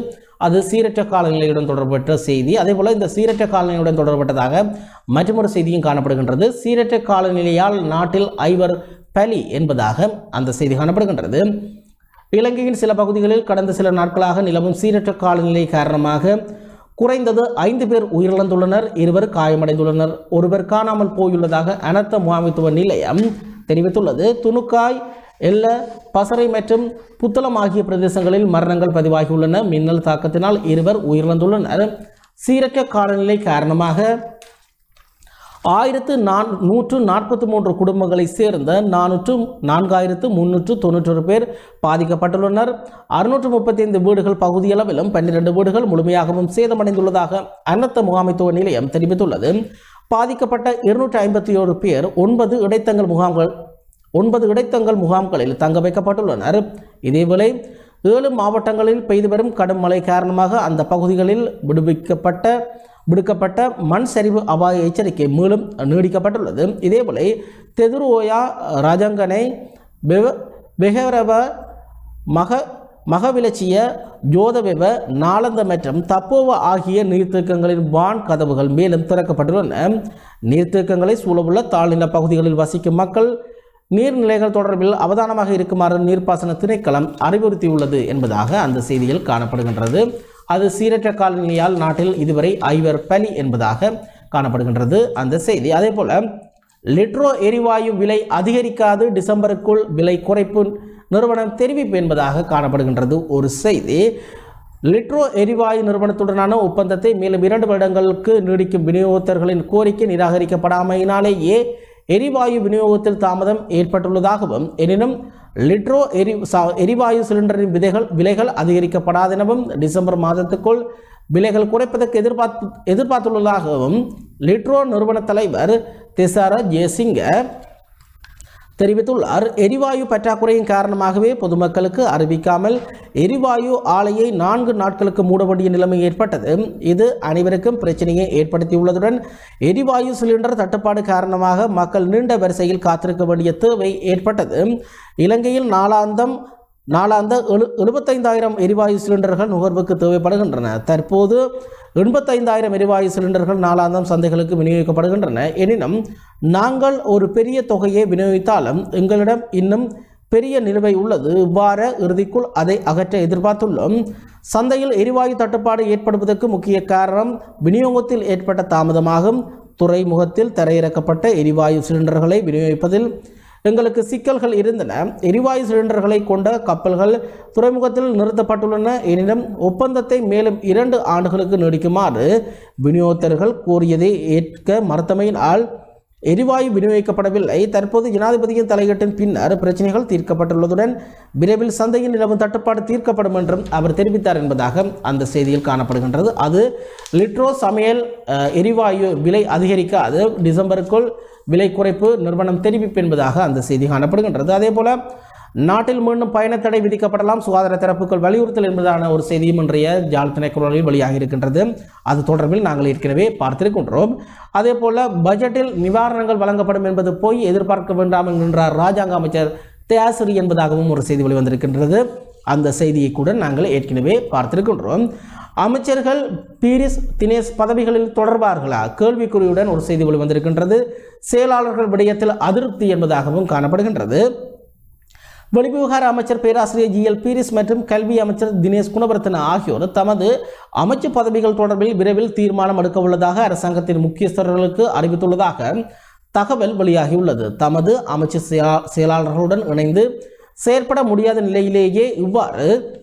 அது சீரற்ற காலநிலையுடன் தொடர்பற்ற செய்தி. அதேபோல் இந்த சீரற்ற காலநிலையுடன் தொடர்பட்டதாக மற்றொரு செய்தியும் காணப்படுகின்றது. சீரற்ற காலநிலையால் நாட்டில் ஐவர் பலி என்பதாக அந்த செய்தி காணப்படுகின்றது. இலங்கையின் சில பகுதிகளில் கடந்த சில நாட்களாக நிலவும் சீரற்ற காலநிலை காரணமாக குறைந்தது ஐந்து பேர் உயிரிழந்துள்ளனர் இருவர் காயமடைந்துள்ளனர். ஒருவர் காணாமல் போயுள்ளதாக அனர்த்த முகாமைத்துவ நிலையம் தெரிவித்துள்ளது. துணுக்காய் எல்ல பசறை மற்றும் புத்தளம் ஆகிய பிரதேசங்களில் மரணங்கள் பதிவாகியுள்ளன. மின்னல் தாக்கத்தினால் இருவர் உயிரிழந்துள்ளனர். சீரற்ற காலநிலை காரணமாக ஆயிரத்து நான் நூற்று நாற்பத்தி மூன்று குடும்பங்களைச் சேர்ந்த நானூற்று நான்காயிரத்து முன்னூற்று தொண்ணூற்றொரு பேர் பாதிக்கப்பட்டுள்ளனர். அறுநூற்று முப்பத்தைந்து வீடுகள் பகுதியளவிலும் பன்னிரண்டு வீடுகள் முழுமையாகவும் சேதமடைந்துள்ளதாக அன்னத்த முகாமைத்துவ நிலையம் தெரிவித்துள்ளது. பாதிக்கப்பட்ட இருநூற்றி ஐம்பத்தி ஏழு பேர் ஒன்பது இடைத்தங்கள் முகாம்கள் ஒன்பது இடைத்தங்கள் முகாம்களில் தங்க வைக்கப்பட்டுள்ளனர். இதேவேளை ஏழு மாவட்டங்களில் பெய்து வரும் கடும் மழை காரணமாக அந்த பகுதிகளில் விடுவிக்கப்பட்ட விடுக்கப்பட்ட மண் சரிவு அபாய எச்சரிக்கை மேலும் நீடிக்கப்பட்டுள்ளது. இதேபோல தெதுரோயா ராஜங்கனை பெவ- பெஹரவ மக மகவிலட்சிய ஜோதவெவ நாளந்த மற்றும் தப்போவ ஆகிய நீர்த்தேக்கங்களின் வான் கதவுகள் மேலும் திறக்கப்பட்டுள்ளன. நீர்த்தேக்கங்களை சூழவுள்ள தாழ்நில பகுதிகளில் வசிக்கும் மக்கள் நீர்நிலைகள் தொடர்பில் அவதானமாக இருக்குமாறு நீர்ப்பாசன திணைக்களம் அறிவுறுத்தியுள்ளது என்பதாக அந்த செய்தியில் காணப்படுகின்றது. அது சீரற்ற காலநிலையால் நாட்டில் இதுவரை ஐவர் பலி என்பதாக காணப்படுகின்றது அந்த செய்தி. அதே போல லிட்ரோ எரிவாயு விலை அதிகரிக்காது டிசம்பருக்குள் விலை குறைப்பு நிறுவனம் தெரிவிப்பு என்பதாக காணப்படுகின்றது ஒரு செய்தி. லிட்ரோ எரிவாயு நிறுவனத்துடனான ஒப்பந்தத்தை மேலும் இரண்டு வருடங்களுக்கு நீடிக்கும் விநியோகத்தர்களின் கோரிக்கை நிராகரிக்கப்படாமையினாலேயே எரிவாயு விநியோகத்தில் தாமதம் ஏற்பட்டுள்ளதாகவும் எனினும் லிட்ரோ எரி சா- எரிவாயு சிலிண்டரின் விதைகள் விலைகள் அதிகரிக்கப்படாதெனவும் டிசம்பர் மாதத்துக்குள் விலைகள் குறைப்பதற்கு எதிர்பார்த்து எதிர்பார்த்துள்ளதாகவும் லிட்ரோ நிறுவன தலைவர் திசார ஜெயசிங்க தெரிவித்துள்ளார் எரிவாயு பற்றாக்குறையின் காரணமாகவே பொதுமக்களுக்கு அறிவிக்காமல் எரிவாயு ஆலையை நான்கு நாட்களுக்கு மூட வேண்டிய நிலைமை ஏற்பட்டது. இது அனைவருக்கும் பிரச்சனையை ஏற்படுத்தியுள்ளதுடன் எரிவாயு சிலிண்டர் தட்டுப்பாடு காரணமாக மக்கள் நீண்ட வரிசையில் காத்திருக்க வேண்டிய தேவை ஏற்பட்டது. இலங்கையில் நாளாந்தம் நாளாந்த எழு எழுபத்தைந்தாயிரம் எரிவாயு சிலிண்டர்கள் நுகர்வுக்கு தேவைப்படுகின்றன. தற்போது எண்பத்தைந்தாயிரம் எரிவாயு சிலிண்டர்கள் நாளாந்தம் சந்தைகளுக்கு விநியோகிக்கப்படுகின்றன. எனினும் நாங்கள் ஒரு பெரிய தொகையை விநியோகித்தாலும் எங்களிடம் இன்னும் பெரிய நிலுவை உள்ளது. இவ்வாற இறுதிக்குள் அதை அகற்ற எதிர்பார்த்துள்ளோம். சந்தையில் எரிவாயு தட்டுப்பாடு ஏற்படுவதற்கு முக்கிய காரணம் விநியோகத்தில் ஏற்பட்ட தாமதமாகும். துறைமுகத்தில் தரையிறக்கப்பட்ட எரிவாயு சிலிண்டர்களை விநியோகிப்பதில் எங்களுக்கு சிக்கல்கள் இருந்தன. எரிவாயு சிலிண்டர்களை கொண்ட கப்பல்கள் துறைமுகத்தில் நிறுத்தப்பட்டுள்ளன. எனினும் ஒப்பந்தத்தை மேலும் இரண்டு ஆண்டுகளுக்கு நீடிக்குமாறு விநியோகத்தர்கள் கோரியதை ஏற்க மறுத்தமையினால் எரிவாயு விநியோகிக்கப்படவில்லை. தற்போது ஜனாதிபதியின் தலையீட்டின் பின்னர் பிரச்சனைகள் தீர்க்கப்பட்டுள்ளதுடன் விரைவில் சந்தையில் நிலவும் தட்டுப்பாடு தீர்க்கப்படும் என்றும் அவர் தெரிவித்தார் என்பதாக அந்த செய்தியில் காணப்படுகின்றது. அது லிட்ரோ சமையல் எரிவாயு விலை அதிகரிக்காது. டிசம்பருக்குள் விலை குறைப்பு நிறுவனம் தெரிவிப்பு என்பதாக அந்த செய்தி காணப்படுகின்றது. அதே போல் நாட்டில் மீண்டும் பயணத்தடை விதிக்கப்படலாம். சுகாதார தரப்புகள் வலியுறுத்தல் என்பதான ஒரு செய்தியும் இன்றைய ஜாழ் குரலில் வெளியாக இருக்கின்றது அது தொடர்பில் நாங்கள் ஏற்கனவே பார்த்திருக்கின்றோம். அதே போல பட்ஜெட்டில் நிவாரணங்கள் வழங்கப்படும் என்பது போய் எதிர்பார்க்க வேண்டாம் என்கின்றார் ராஜாங்க அமைச்சர் தேசரி என்பதாகவும் ஒரு செய்தி வெளிவந்திருக்கின்றது. அந்த செய்தியை கூட நாங்கள் ஏற்கனவே பார்த்திருக்கின்றோம். அமைச்சர்கள் பீரிஸ் தினேஷ் பதவிகளில் தொடர்பார்களா? கேள்விக்குறியுடன் ஒரு செய்தி வெளிவந்திருக்கின்றது. செயலாளர்கள் விடயத்தில் அதிருப்தி என்பதாகவும் காணப்படுகின்றது. வெளிவிவகார அமைச்சர் பேராசிரியர் ஜி. எல். பீரிஸ் மற்றும் கல்வி அமைச்சர் தினேஷ் குணவர்த்தன ஆகியோர் தமது அமைச்சு பதவிகள் தொடர்பில் விரைவில் தீர்மானம் எடுக்க உள்ளதாக அரசாங்கத்தின் முக்கியஸ்தர்களுக்கு அறிவித்துள்ளதாக தகவல் வெளியாகியுள்ளது. தமது அமைச்சு செயலா- செயலாளர்களுடன் இணைந்து செயற்பட முடியாத நிலையிலேயே இவ்வாறு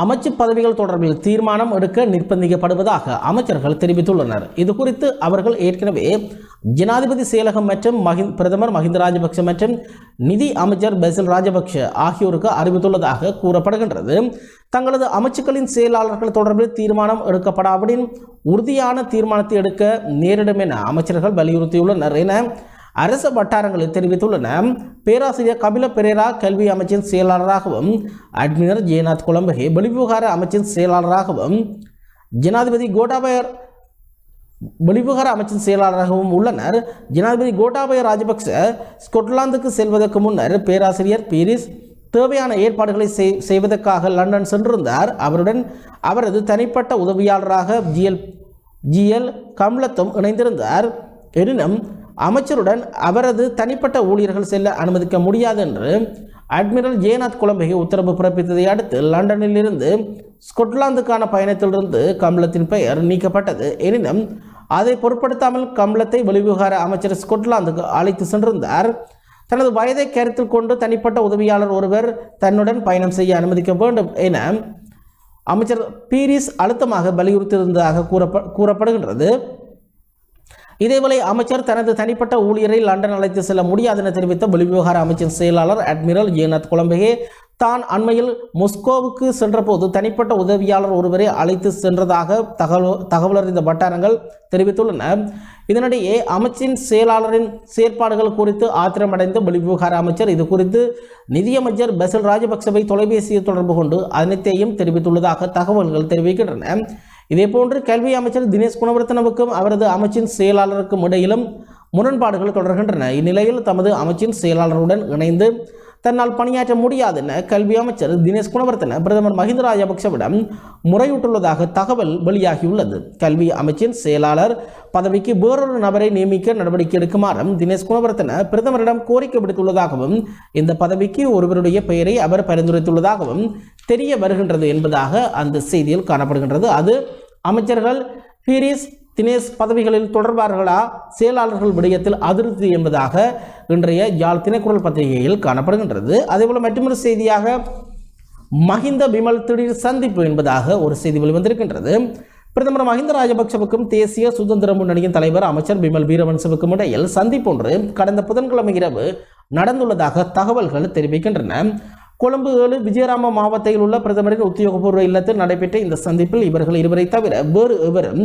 அமைச்சு பதவிகள் தொடர்பில் தீர்மானம் எடுக்க நிர்பந்திக்கப்படுவதாக அமைச்சர்கள் தெரிவித்துள்ளனர். இது குறித்து அவர்கள் ஏற்கனவே ஜனாதிபதி செயலகம் மற்றும் மஹிந் பிரதமர் மஹிந்த ராஜபக்ஷ மற்றும் நிதி அமைச்சர் பெசில் ராஜபக்ஷ ஆகியோருக்கு அறிவித்துள்ளதாக கூறப்படுகின்றது. தங்களது அமைச்சுக்களின் செயலாளர்கள் தொடர்பில் தீர்மானம் எடுக்கப்படாவிடின் உறுதியான தீர்மானத்தை எடுக்க நேரிடும் என அமைச்சர்கள் வலியுறுத்தியுள்ளனர் என அரசு வட்டாரங்களில் தெரிவித்துள்ளன. பேராசிரியர் கபில பெரேரா கல்வி அமைச்சின் செயலாளராகவும் அட்மிரல் ஜெயநாத் கொலம்பகே வெளிவிவகார அமைச்சின் செயலாளராகவும் ஜனாதிபதி கோட்டாபயர் வெளிவிவகார அமைச்சின் செயலாளராகவும் உள்ளனர். ஜனாதிபதி கோட்டாபய ராஜபக்ச ஸ்கொட்லாந்துக்கு செல்வதற்கு முன்னர் பேராசிரியர் பீரிஸ் தேவையான ஏற்பாடுகளை செய்- செய்வதற்காக லண்டன் சென்றிருந்தார். அவருடன் அவரது தனிப்பட்ட உதவியாளராக ஜிஎல் ஜிஎல் கம்லத்தும் இணைந்திருந்தார். எனினும் அமைச்சருடன் அவரது தனிப்பட்ட ஊழியர்கள் செல்ல அனுமதிக்க முடியாது என்று அட்மிரல் ஜெயநாத் குழம்பகி உத்தரவு பிறப்பித்ததை அடுத்து லண்டனில் இருந்து ஸ்கொட்லாந்துக்கான பயணத்திலிருந்து கமலத்தின் பெயர் நீக்கப்பட்டது. எனினும் அதை பொருட்படுத்தாமல் கமலத்தை வெளிவிவகார அமைச்சர் ஸ்கொட்லாந்துக்கு அழைத்து சென்றிருந்தார். தனது வயதை கருத்தில் கொண்டு தனிப்பட்ட உதவியாளர் ஒருவர் தன்னுடன் பயணம் செய்ய அனுமதிக்க வேண்டும் என அமைச்சர் பீரிஸ் அழுத்தமாக வலியுறுத்தியிருந்ததாக கூறப்ப கூறப்படுகின்றது. இதேவேளை அமைச்சர் தனது தனிப்பட்ட ஊழியரை லண்டன் அழைத்து செல்ல முடியாது என தெரிவித்த வெளிவிவகார அமைச்சின் செயலாளர் அட்மிரல் ஏனத் குழம்பகே தான் அண்மையில் மொஸ்கோவுக்கு சென்றபோது தனிப்பட்ட உதவியாளர் ஒருவரை அழைத்து சென்றதாக தகவல் தகவலறிந்த வட்டாரங்கள் தெரிவித்துள்ளன. இதனிடையே அமைச்சின் செயலாளரின் செயற்பாடுகள் குறித்து ஆத்திரமடைந்த வெளிவிவகார அமைச்சர் இது குறித்து நிதியமைச்சர் பெசல் ராஜபக்சவை தொலைபேசியில் தொடர்பு கொண்டு அனைத்தையும் தெரிவித்துள்ளதாக தகவல்கள் தெரிவிக்கின்றன. இதேபோன்று கல்வி அமைச்சர் தினேஷ் குணவர்த்தனவுக்கும் அவரது அமைச்சின் செயலாளருக்கும் இடையிலும் முரண்பாடுகள் தொடர்கின்றன. இந்நிலையில் தமது அமைச்சின் செயலாளருடன் இணைந்து தன்னால் பணியாற்ற முடியாது என கல்வி அமைச்சர் தினேஷ் குணவர்த்தன பிரதமர் மஹிந்த ராஜபக்சவிடம் முறையிட்டுள்ளதாக தகவல் வெளியாகியுள்ளது. கல்வி அமைச்சின் செயலாளர் பதவிக்கு வேறொரு நபரை நியமிக்க நடவடிக்கை எடுக்குமாறும் தினேஷ் குணவர்த்தன பிரதமரிடம் கோரிக்கை விடுத்துள்ளதாகவும் இந்த பதவிக்கு ஒருவருடைய பெயரை அவர் பரிந்துரைத்துள்ளதாகவும் தெரிய வருகின்றது என்பதாக அந்த செய்தியில் காணப்படுகின்றது. அது அமைச்சர்கள் பீரிஸ் தினேஷ் பதவிகளில் தொடர்பார்களா செயலாளர்கள் விடயத்தில் அதிருப்தி என்பதாக இன்றைய யாழ் திணைக்குரல் பத்திரிகையில் காணப்படுகின்றது. அதேபோல் மற்றொரு செய்தியாக மஹிந்த பிமல் திடீர் சந்திப்பு என்பதாக ஒரு செய்தி வெளிவந்திருக்கின்றது. பிரதமர் மஹிந்த ராஜபக்சவுக்கும் தேசிய சுதந்திர முன்னணியின் தலைவர் அமைச்சர் பிமல் வீரவன்சவுக்கும் இடையில் சந்திப்பொன்று கடந்த புதன்கிழமை இரவு நடந்துள்ளதாக தகவல்கள் தெரிவிக்கின்றன. கொழும்பு ஏழு விஜயராம மாவட்டத்தில் உள்ள பிரதமரின் உத்தியோகபூர்வ இல்லத்தில் நடைபெற்ற இந்த சந்திப்பில் இவர்கள் இருவரை தவிர வேறு எவரும்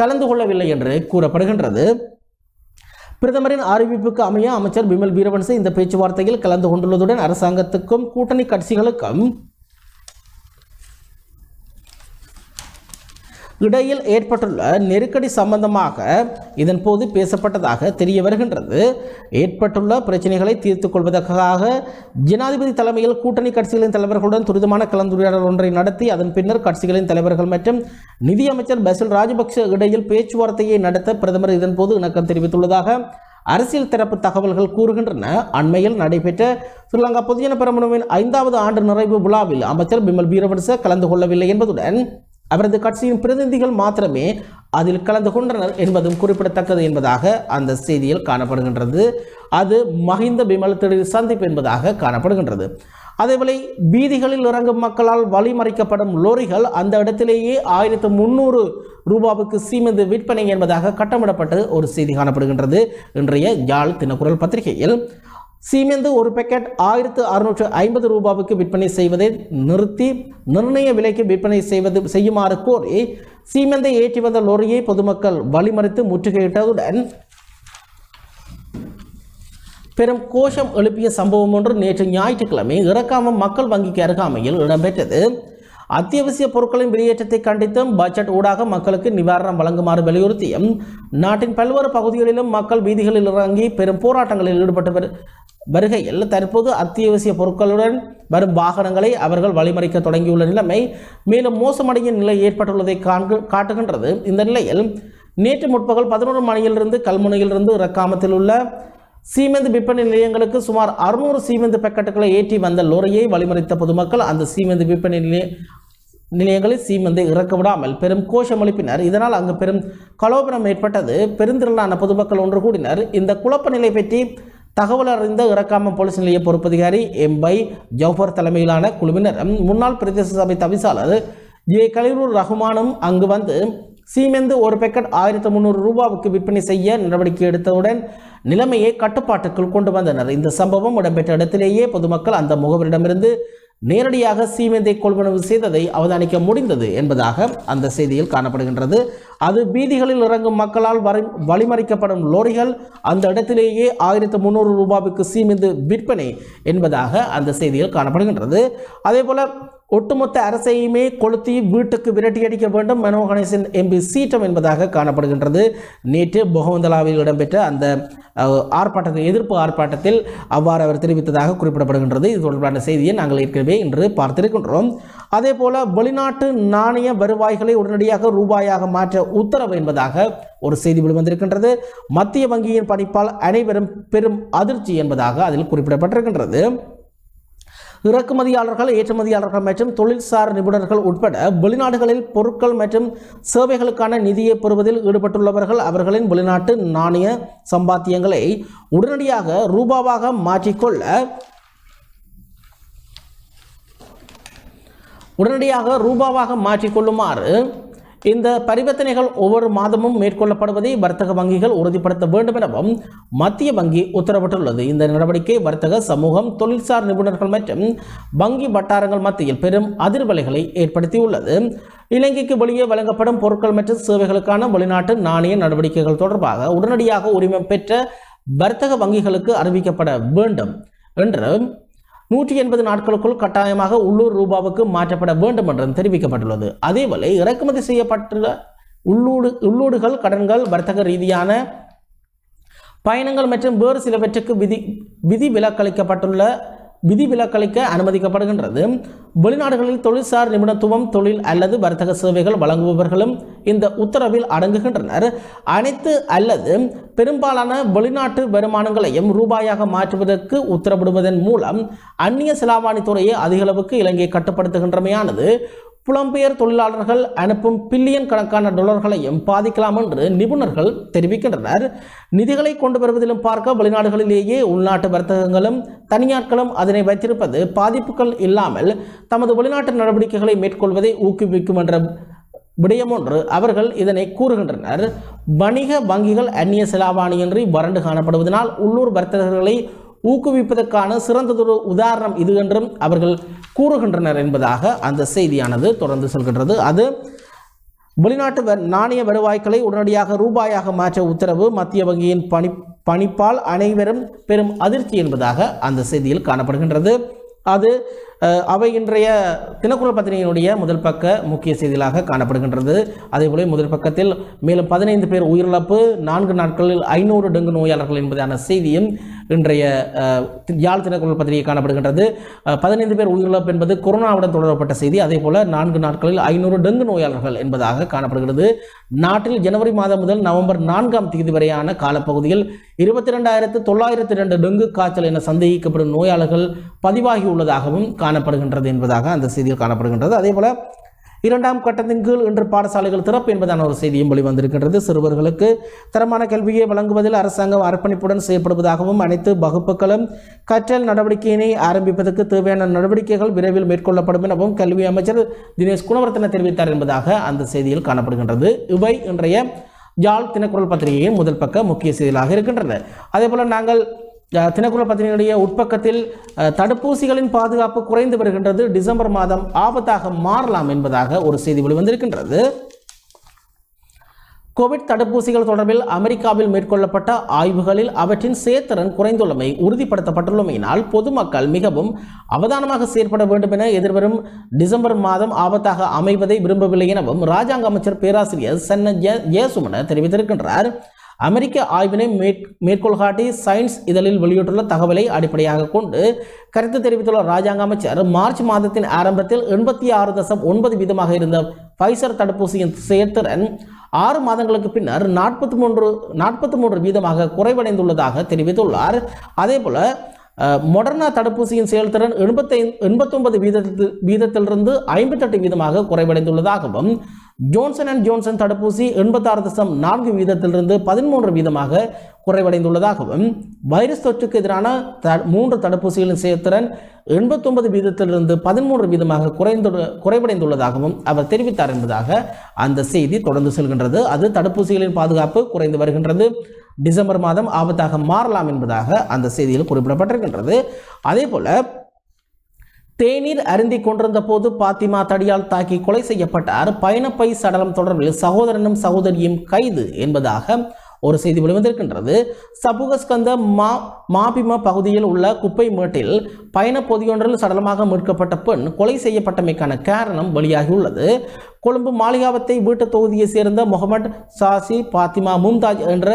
கலந்து கொள்ளவில்லை என்று கூறப்படுகின்றது. பிரதமரின் அறிவிப்புக்கு அமைய அமைச்சர் பிமல் வீரவன்சே இந்த பேச்சுவார்த்தையில் கலந்து கொண்டுள்ளதுடன் அரசாங்கத்துக்கும் கூட்டணி கட்சிகளுக்கும் இடையில் ஏற்பட்டுள்ள நெருக்கடி சம்பந்தமாக இதன் போது பேசப்பட்டதாக தெரிய வருகின்றது. ஏற்பட்டுள்ள பிரச்சனைகளை தீர்த்துக் கொள்வதற்காக ஜனாதிபதி தலைமையில் கூட்டணி கட்சிகளின் தலைவர்களுடன் துரிதமான கலந்துரையாடல் ஒன்றை நடத்தி அதன் பின்னர் கட்சிகளின் தலைவர்கள் மற்றும் நிதியமைச்சர் பசில் ராஜபக்ஷ இடையில் பேச்சுவார்த்தையை நடத்த பிரதமர் இதன் போது இணக்கம் தெரிவித்துள்ளதாக அரசியல் தரப்பு தகவல்கள் கூறுகின்றன. அண்மையில் நடைபெற்ற ஸ்ரீலங்கா பொதுஜன பெரமுனவின் ஐந்தாவது ஆண்டு நிறைவு விழாவில் அமைச்சர் பிமல் வீரவன்ச கலந்து கொள்ளவில்லை என்பதுடன் அவரது கட்சியின் பிரதிநிதிகள் மாத்திரமே அதில் கலந்து கொண்டனர் என்பதும் குறிப்பிடத்தக்கது என்பதாக அந்த செய்தியில் காணப்படுகின்றது. அது மஹிந்த பிமல் திடீர் சந்திப்பு என்பதாக காணப்படுகின்றது. அதேபோல வீதிகளில் இறங்கும் மக்களால் வழிமறைக்கப்படும் லோரிகள் அந்த இடத்திலேயே ஆயிரத்து முந்நூறு ரூபாவுக்கு சீமந்து விற்பனை என்பதாக கட்டமிடப்பட்டு ஒரு செய்தி காணப்படுகின்றது. இன்றைய யாழ் தினக்குரல் பத்திரிகையில் சீமெந்து ஒரு பேக்கெட் ஆயிரத்து அறுநூற்று ஐம்பது ரூபாவுக்கு விற்பனை செய்வதை நிறுத்தி நிர்ணய விலைக்கு விற்பனை செய்வது செய்யுமாறு கோரி சீமெந்தை ஏற்றி வந்த லோரியை பொதுமக்கள் வழிமறித்து முற்றுகையிட்டதுடன் பெரும் கோஷம் எழுப்பிய சம்பவம் ஒன்று நேற்று ஞாயிற்றுக்கிழமை இறக்காமல் மக்கள் வங்கிக்கு அருகாமையில் இடம்பெற்றது. அத்தியாவசிய பொருட்களின் வெளியேற்றத்தை கண்டித்தும் பட்ஜெட் ஊடாக மக்களுக்கு நிவாரணம் வழங்குமாறு வலியுறுத்தியும் நாட்டின் பல்வேறு பகுதிகளிலும் மக்கள் வீதிகளில் இறங்கி பெரும் போராட்டங்களில் ஈடுபட்டு வருகையில் தற்போது அத்தியாவசிய பொருட்களுடன் வரும் வாகனங்களை அவர்கள் வழிமறிக்க தொடங்கியுள்ள நிலைமை மேலும் மோசமடைய நிலை ஏற்பட்டுள்ளதை காண்கு காட்டுகின்றது. இந்த நிலையில் நேற்று முற்பகல் பதினோரு மணியிலிருந்து கல்முனையிலிருந்து ரக்காமத்தில் உள்ள சீமெந்து விற்பனை நிலையங்களுக்கு சுமார் அறுநூறு சீமெந்து பேக்கெட்டுகளை ஏற்றி வந்த லோரியை வழிமறித்த பொதுமக்கள் அந்த சீமெந்து விற்பனை நிலைய நிலையங்களில் சீமெந்தை இறக்க விடாமல் பெரும் கோஷம் எழுப்பினர் இதனால் அங்கு பெரும் கலோபரம் ஏற்பட்டது. பெருந்திரளான பொதுமக்கள் ஒன்று கூடினர். இந்த குழப்ப நிலை பற்றி தகவல் அறிந்த இறக்காமம் போலீஸ் நிலைய பொறுப்பதிகாரி எம்பை ஜௌஃபர் தலைமையிலான குழுவினர். முன்னாள் பிரதேச சபை தவிசாளர் ஏ. கலிரூர் ரஹ்மானும் அங்கு வந்து சீமெந்து ஒரு பேக்கெட் ஆயிரத்தி முந்நூறு ரூபாவுக்கு விற்பனை செய்ய நடவடிக்கை எடுத்தவுடன் நிலைமையை கட்டுப்பாட்டுக்குள் கொண்டு வந்தனர். இந்த சம்பவம் இடம்பெற்ற இடத்திலேயே பொதுமக்கள் அந்த முகவரிடமிருந்து நேரடியாக சீமெந்தை கொள்வனவு செய்ததை அவதானிக்க முடிந்தது என்பதாக அந்த செய்தியில் காணப்படுகின்றது. அது வீதிகளில் இறங்கும் மக்களால் வரி வழிமறிக்கப்படும் லோரிகள் அந்த இடத்திலேயே ஆயிரத்து முந்நூறு ரூபாவுக்கு சீமெந்து விற்பனை என்பதாக அந்த செய்தியில் காணப்படுகின்றது. அதேபோல ஒட்டுமொத்த அரசையுமே கொளுத்தி வீட்டுக்கு விரட்டியடிக்க வேண்டும். மனோ கணேசன் எம்பி சீட்டம் என்பதாக காணப்படுகின்றது. நேற்று பொகவந்தலாவில் இடம்பெற்ற அந்த அஹ், ஆர்ப்பாட்டத்தில் எதிர்ப்பு ஆர்ப்பாட்டத்தில் அவ்வாறு அவர் தெரிவித்ததாக குறிப்பிடப்படுகின்றது. இது தொடர்பான செய்தியை நாங்கள் ஏற்கனவே இன்று பார்த்திருக்கின்றோம். அதே போல வெளிநாட்டு நாணய வருவாய்களை உடனடியாக ரூபாயாக மாற்ற உத்தரவு என்பதாக ஒரு செய்தி வெளிவந்திருக்கின்றது மத்திய வங்கியின் பணிப்பால் அனைவரும் பெரும் அதிர்ச்சி என்பதாக அதில் குறிப்பிடப்பட்டிருக்கின்றது. இறக்குமதியாளர்கள் ஏற்றுமதியாளர்கள் மற்றும் தொழில்சார் நிபுணர்கள் உட்பட வெளிநாடுகளில் பொருட்கள் மற்றும் சேவைகளுக்கான நிதியை பெறுவதில் ஈடுபட்டுள்ளவர்கள் அவர்களின் வெளிநாட்டு நாணய சம்பாத்தியங்களை உடனடியாக ரூபாவாக மாற்றிக்கொள்ள உடனடியாக ரூபாவாக மாற்றிக்கொள்ளுமாறு இந்த பரிவர்த்தனைகள் ஒவ்வொரு மாதமும் மேற்கொள்ளப்படுவதை வர்த்தக வங்கிகள் உறுதிப்படுத்த வேண்டும் எனவும் மத்திய வங்கி உத்தரவிட்டுள்ளது. இந்த நடவடிக்கை வர்த்தக சமூகம் தொழில்சார் நிபுணர்கள் மற்றும் வங்கி வட்டாரங்கள் மத்தியில் பெரும் அதிர்வலைகளை ஏற்படுத்தியுள்ளது. இலங்கைக்கு வெளியே வழங்கப்படும் பொருட்கள் மற்றும் சேவைகளுக்கான வெளிநாட்டு நாணய நடவடிக்கைகள் தொடர்பாக உடனடியாக உரிமம் பெற்ற வர்த்தக வங்கிகளுக்கு அறிவிக்கப்பட வேண்டும் என்று நூற்றி எண்பது நாட்களுக்குள் கட்டாயமாக உள்ளூர் ரூபாவுக்கு மாற்றப்பட வேண்டும் என்றும் தெரிவிக்கப்பட்டுள்ளது. அதேவேளை இறக்குமதி செய்யப்பட்டுள்ள உள்ளூடு உள்ளூடுகள் கடன்கள் வர்த்தக ரீதியான பயணங்கள் மற்றும் வேறு சிலவற்றுக்கு விதி விதி விலக்களிக்கப்பட்டுள்ள விதி விலக்களிக்க அனுமதிக்கப்படுகின்றது. வெளிநாடுகளில் தொழில்சார் நிபுணத்துவம் தொழில் அல்லது வர்த்தக சேவைகள் வழங்குபவர்களும் இந்த உத்தரவில் அடங்குகின்றனர். அனைத்து அல்லது பெரும்பாலான வெளிநாட்டு வருமானங்களையும் ரூபாயாக மாற்றுவதற்கு உத்தரவிடுவதன் மூலம் அந்நிய செலாவணி துறையை அதிகளவுக்கு இலங்கை கட்டுப்படுத்துகின்றமையானது. புலம்பெயர் தொழிலாளர்கள் அனுப்பும் பில்லியன் கணக்கான டாலர்களையும் பாதிக்கலாம் என்று நிபுணர்கள் தெரிவிக்கின்றனர். நிதிகளை கொண்டு வருவதிலும் பார்க்க வெளிநாடுகளிலேயே உள்நாட்டு வர்த்தகங்களும் தனியாட்களும் அதனை வைத்திருப்பது பாதிப்புகள் இல்லாமல் தமது வெளிநாட்டு நடவடிக்கைகளை மேற்கொள்வதை ஊக்குவிக்கும் என்ற விடயம் ஒன்று அவர்கள் இதனை கூறுகின்றனர். வணிக வங்கிகள் அந்நிய செலாவணியின்றி வறண்டு காணப்படுவதனால் உள்ளூர் வர்த்தகர்களை ஊக்குவிப்பதற்கான சிறந்ததொரு உதாரணம் இது என்றும் அவர்கள் கூறுகின்றனர் என்பதாக அந்த செய்தியானது தொடர்ந்து செல்கின்றது. அது வெளிநாட்டு நாணய வருவாய்களை உடனடியாக ரூபாயாக மாற்ற உத்தரவு மத்திய வங்கியின் பணி பணிப்பால் அனைவரும் பெரும் அதிர்ச்சி என்பதாக அந்த செய்தியில் காணப்படுகின்றது. அது அவை இன்றைய தினக்குரல் பத்திரிகையினுடைய முதல் பக்க முக்கிய செய்திகளாக காணப்படுகின்றது. அதேபோல முதல் பக்கத்தில் மேலும் பதினைந்து பேர் உயிரிழப்பு நான்கு நாட்களில் ஐநூறு டெங்கு நோயாளர்கள் என்பதான செய்தியும் இன்றைய யாழ் தினக்குழல் பத்திரிகை காணப்படுகின்றது. பதினைந்து பேர் உயிரிழப்பு என்பது கொரோனாவுடன் தொடரப்பட்ட செய்தி. அதே போல நான்கு நாட்களில் ஐநூறு டெங்கு நோயாளர்கள் என்பதாக காணப்படுகிறது. நாட்டில் ஜனவரி மாதம் முதல் நவம்பர் நான்காம் தேதி வரையான காலப்பகுதியில் இருபத்தி ரெண்டாயிரத்து தொள்ளாயிரத்தி ரெண்டு டெங்கு காய்ச்சல் என சந்தேகிக்கப்படும் நோயாளர்கள் பதிவாகியுள்ளதாகவும் காணப்படுகின்றது என்பதாக அந்த செய்தியில் காணப்படுகின்றது. அதே போல இரண்டாம் கட்டத்தின் கீழ் இன்று பாடசாலைகள் திறப்பு என்பதான ஒரு செய்தியும் வெளிவந்திருக்கின்றது. சிறுவர்களுக்கு தரமான கல்வியை வழங்குவதில் அரசாங்கம் அர்ப்பணிப்புடன் செயல்படுவதாகவும் அனைத்து வகுப்புகளும் கற்றல் நடவடிக்கையினை ஆரம்பிப்பதற்கு தேவையான நடவடிக்கைகள் விரைவில் மேற்கொள்ளப்படும் எனவும் கல்வி அமைச்சர் தினேஷ் குணவர்த்தன தெரிவித்தார் என்பதாக அந்த செய்தியில் காணப்படுகின்றது. இவை இன்றைய யாழ் தினக்குரல் பத்திரிகையின் முதல் பக்க முக்கிய செய்திகளாக இருக்கின்றன. அதேபோல நாங்கள் தினக்குழு தினக்குரல் பத்திரிகையுடைய உட்பக்கத்தில் தடுப்பூசிகளின் பாதுகாப்பு குறைந்து வருகின்றது. டிசம்பர் மாதம் ஆபத்தாக மாறலாம் என்பதாக ஒரு செய்தி வெளிவந்திருக்கின்றது. கோவிட் தடுப்பூசிகள் தொடர்பில் அமெரிக்காவில் மேற்கொள்ளப்பட்ட ஆய்வுகளில் அவற்றின் சேத்திறன் குறைந்துள்ளமை உறுதிப்படுத்தப்பட்டுள்ளமையினால் பொதுமக்கள் மிகவும் அவதானமாக செயற்பட வேண்டும் என எதிர்வரும் டிசம்பர் மாதம் ஆபத்தாக அமைவதை விரும்பவில்லை எனவும் ராஜாங்க அமைச்சர் பேராசிரியர் சென்ன ஜெ- ஜெயசுமன தெரிவித்திருக்கின்றார். அமெரிக்க ஆய்வினை மேற் மேற்கோள் காட்டி சயின்ஸ் இதழில் வெளியிட்டுள்ள தகவலை அடிப்படையாக கொண்டு கருத்து தெரிவித்துள்ள ராஜாங்க அமைச்சர் மார்ச் மாதத்தின் ஆரம்பத்தில் எண்பத்தி ஆறு தசம் ஒன்பது வீதமாக இருந்த பைசர் தடுப்பூசியின் செயற்திறன் ஆறு மாதங்களுக்கு பின்னர் நாற்பத்தி மூன்று நாற்பத்தி மூன்று வீதமாக குறைவடைந்துள்ளதாக தெரிவித்துள்ளார். அதேபோல அஹ், மொடர்னா தடுப்பூசியின் செயல்திறன் எண்பத்தை எண்பத்தொன்பது வீதத்தில் வீதத்திலிருந்து ஐம்பத்தெட்டு வீதமாக குறைவடைந்துள்ளதாகவும் ஜோன்சன் அண்ட் ஜோன்சன் தடுப்பூசி எண்பத்தாறு தசம் நான்கு வீதத்திலிருந்து பதிமூன்று வீதமாக குறைவடைந்துள்ளதாகவும் வைரஸ் தொற்றுக்கு எதிரான த மூன்று தடுப்பூசிகளின் செயல்திறன் எண்பத்தொன்பது வீதத்திலிருந்து பதிமூன்று வீதமாக குறைந்துள்ள குறைவடைந்துள்ளதாகவும் அவர் தெரிவித்தார் என்பதாக அந்த செய்தி தொடர்ந்து செல்கின்றது. அது தடுப்பூசிகளின் பாதுகாப்பு குறைந்து வருகின்றது. டிசம்பர் மாதம் ஆபத்தாக மாறலாம் என்பதாக அந்த செய்தியில் குறிப்பிடப்பட்டிருக்கின்றது. அதே போல தேநீர் அருந்தி கொண்டிருந்த போது பாத்திமா தடியால் தாக்கி கொலை செய்யப்பட்டார். பயணப்பை சடலம் தொடர்பில் சகோதரனும் சகோதரியும் கைது என்பதாக ஒரு செய்தி வெளிவந்திருக்கின்றது. சபுகஸ்கந்த மா மாபிம பகுதியில் உள்ள குப்பை மேட்டில் பயண பொதியொன்றில் சடலமாக மீட்கப்பட்ட பெண் கொலை செய்யப்பட்டமைக்கான காரணம் வெளியாகியுள்ளது. கொழும்பு மாளிகாவத்தை வீட்டு தொகுதியைச் சேர்ந்த முகமது சாசி பாத்திமா மும்தாஜ் என்ற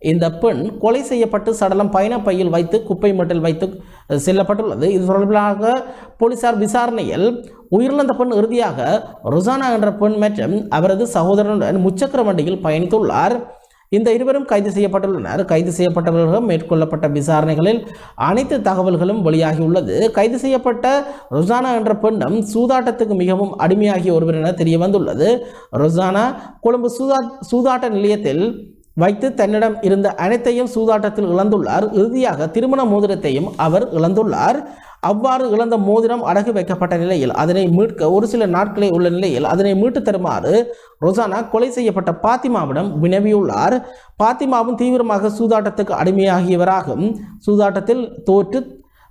இந்த பெண் கொலை செய்யப்பட்டு சடலம் பயணப்பையில் வைத்து குப்பை மட்டில் வைத்து செல்லப்பட்டுள்ளது. இது தொடர்பாக போலீசார் விசாரணையில் உயிரிழந்த பெண் இறுதியாக ருசானா என்ற பெண் மற்றும் அவரது சகோதரனுடன் முச்சக்கர வண்டியில் பயணித்துள்ளார். இந்த இருவரும் கைது செய்யப்பட்டுள்ளனர். கைது செய்யப்பட்டவர்களும் மேற்கொள்ளப்பட்ட விசாரணைகளில் அனைத்து தகவல்களும் வெளியாகியுள்ளது. கைது செய்யப்பட்ட ருசானா என்ற பெண்ணும் சூதாட்டத்துக்கு மிகவும் அடிமையாகிய ஒருவர் என தெரிய வந்துள்ளது ருசானா கொழும்பு சூதா சூதாட்ட நிலையத்தில் வைத்து தன்னிடம் இருந்த அனைத்தையும் சூதாட்டத்தில் இழந்துள்ளார். இறுதியாக திருமண மோதிரத்தையும் அவர் இழந்துள்ளார். அவ்வாறு இழந்த மோதிரம் அடகு வைக்கப்பட்ட நிலையில் அதனை மீட்க ஒரு சில நாட்களே உள்ள நிலையில் அதனை மீட்டு தருமாறு ரொசானா கொலை செய்யப்பட்ட பாத்திமாவிடம் வினவியுள்ளார். பாத்திமாவும் தீவிரமாக சூதாட்டத்துக்கு அடிமையாகியவராகும். சூதாட்டத்தில் தோற்று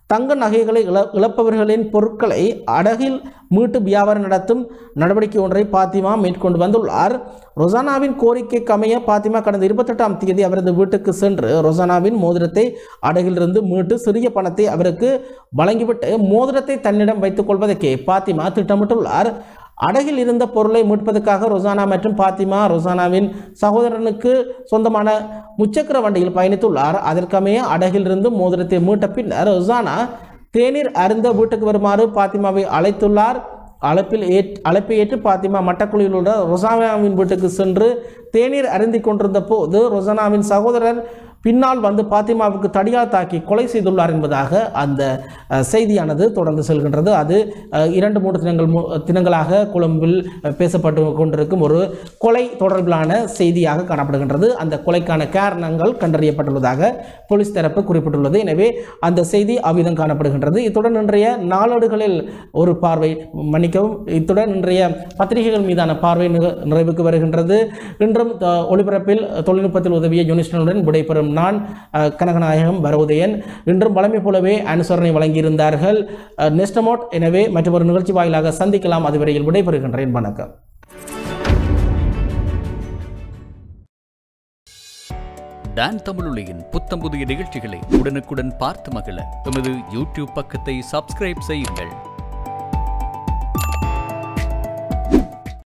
தங்க நகைகளை இழ இழப்பவர்களின் பொருட்களை அடகில் மீட்டு வியாபாரம் நடத்தும் நடவடிக்கை ஒன்றை பாத்திமா மேற்கொண்டு வந்துள்ளார். ரொசானாவின் கோரிக்கைக்கு அமைய பாத்திமா கடந்த இருபத்தெட்டாம் தேதி அவரது வீட்டுக்கு சென்று ரொசானாவின் மோதிரத்தை அடகிலிருந்து மீட்டு சிறிய பணத்தை அவருக்கு வழங்கிவிட்டு மோதிரத்தை தன்னிடம் வைத்துக் கொள்வதற்கே பாத்திமா திட்டமிட்டுள்ளார். அடகில் இருந்த பொருளை மீட்பதற்காக ரொசானா மற்றும் பாத்திமா ரொசானாவின் சகோதரனுக்கு சொந்தமான முச்சக்கர வண்டியில் பயணித்துள்ளார். அதற்கமைய அடகிலிருந்து மோதிரத்தை மீட்ட பின்னர் ரொசானா தேநீர் அருந்த வீட்டுக்கு வருமாறு பாத்திமாவை அழைத்துள்ளார். அழைப்பில் ஏற் அழைப்பை ஏற்று பாத்திமா மட்டக்குழியில் உள்ள ரொசானாவின் வீட்டுக்கு சென்று தேநீர் அருந்திக் கொண்டிருந்த போது ரொசானாவின் சகோதரர் பின்னால் வந்து பாத்திமாவுக்கு தடியால் தாக்கி கொலை செய்துள்ளார் என்பதாக அந்த செய்தியானது தொடர்ந்து செல்கின்றது. அது இரண்டு மூன்று தினங்கள் தினங்களாக கொழும்பில் பேசப்பட்டு கொண்டிருக்கும் ஒரு கொலை தொடர்பிலான செய்தியாக காணப்படுகின்றது. அந்த கொலைக்கான காரணங்கள் கண்டறியப்பட்டுள்ளதாக போலீஸ் தரப்பு குறிப்பிட்டுள்ளது. எனவே அந்த செய்தி அவ்விதம் காணப்படுகின்றது. இத்துடன் இன்றைய நாளேடுகளில் ஒரு பார்வை மன்னிக்கவும். இத்துடன் இன்றைய பத்திரிகைகள் மீதான பார்வை நிறைவுக்கு வருகின்றது. இன்றும் ஒளிபரப்பில் தொழில்நுட்பத்தில் உதவிய யூனிஸ்டனுடன் விடைபெறும் நான் கனகநாயகம் வரவுதயன் இன்றும் வழமை போலவே அனுசரணை வழங்கியிருந்தார்கள். நெஸ்டமோட். எனவே மற்றொரு நிகழ்ச்சி வாயிலாக சந்திக்கலாம். அதுவரையில் விடைபெறுகின்றேன். வணக்கம். டான் தமிழொலியின் புத்தம் புதிய நிகழ்ச்சிகளை உடனுக்குடன் பார்த்து மகிழ எமது யூடியூப் பக்கத்தை சப்ஸ்கிரைப் செய்யுங்கள்.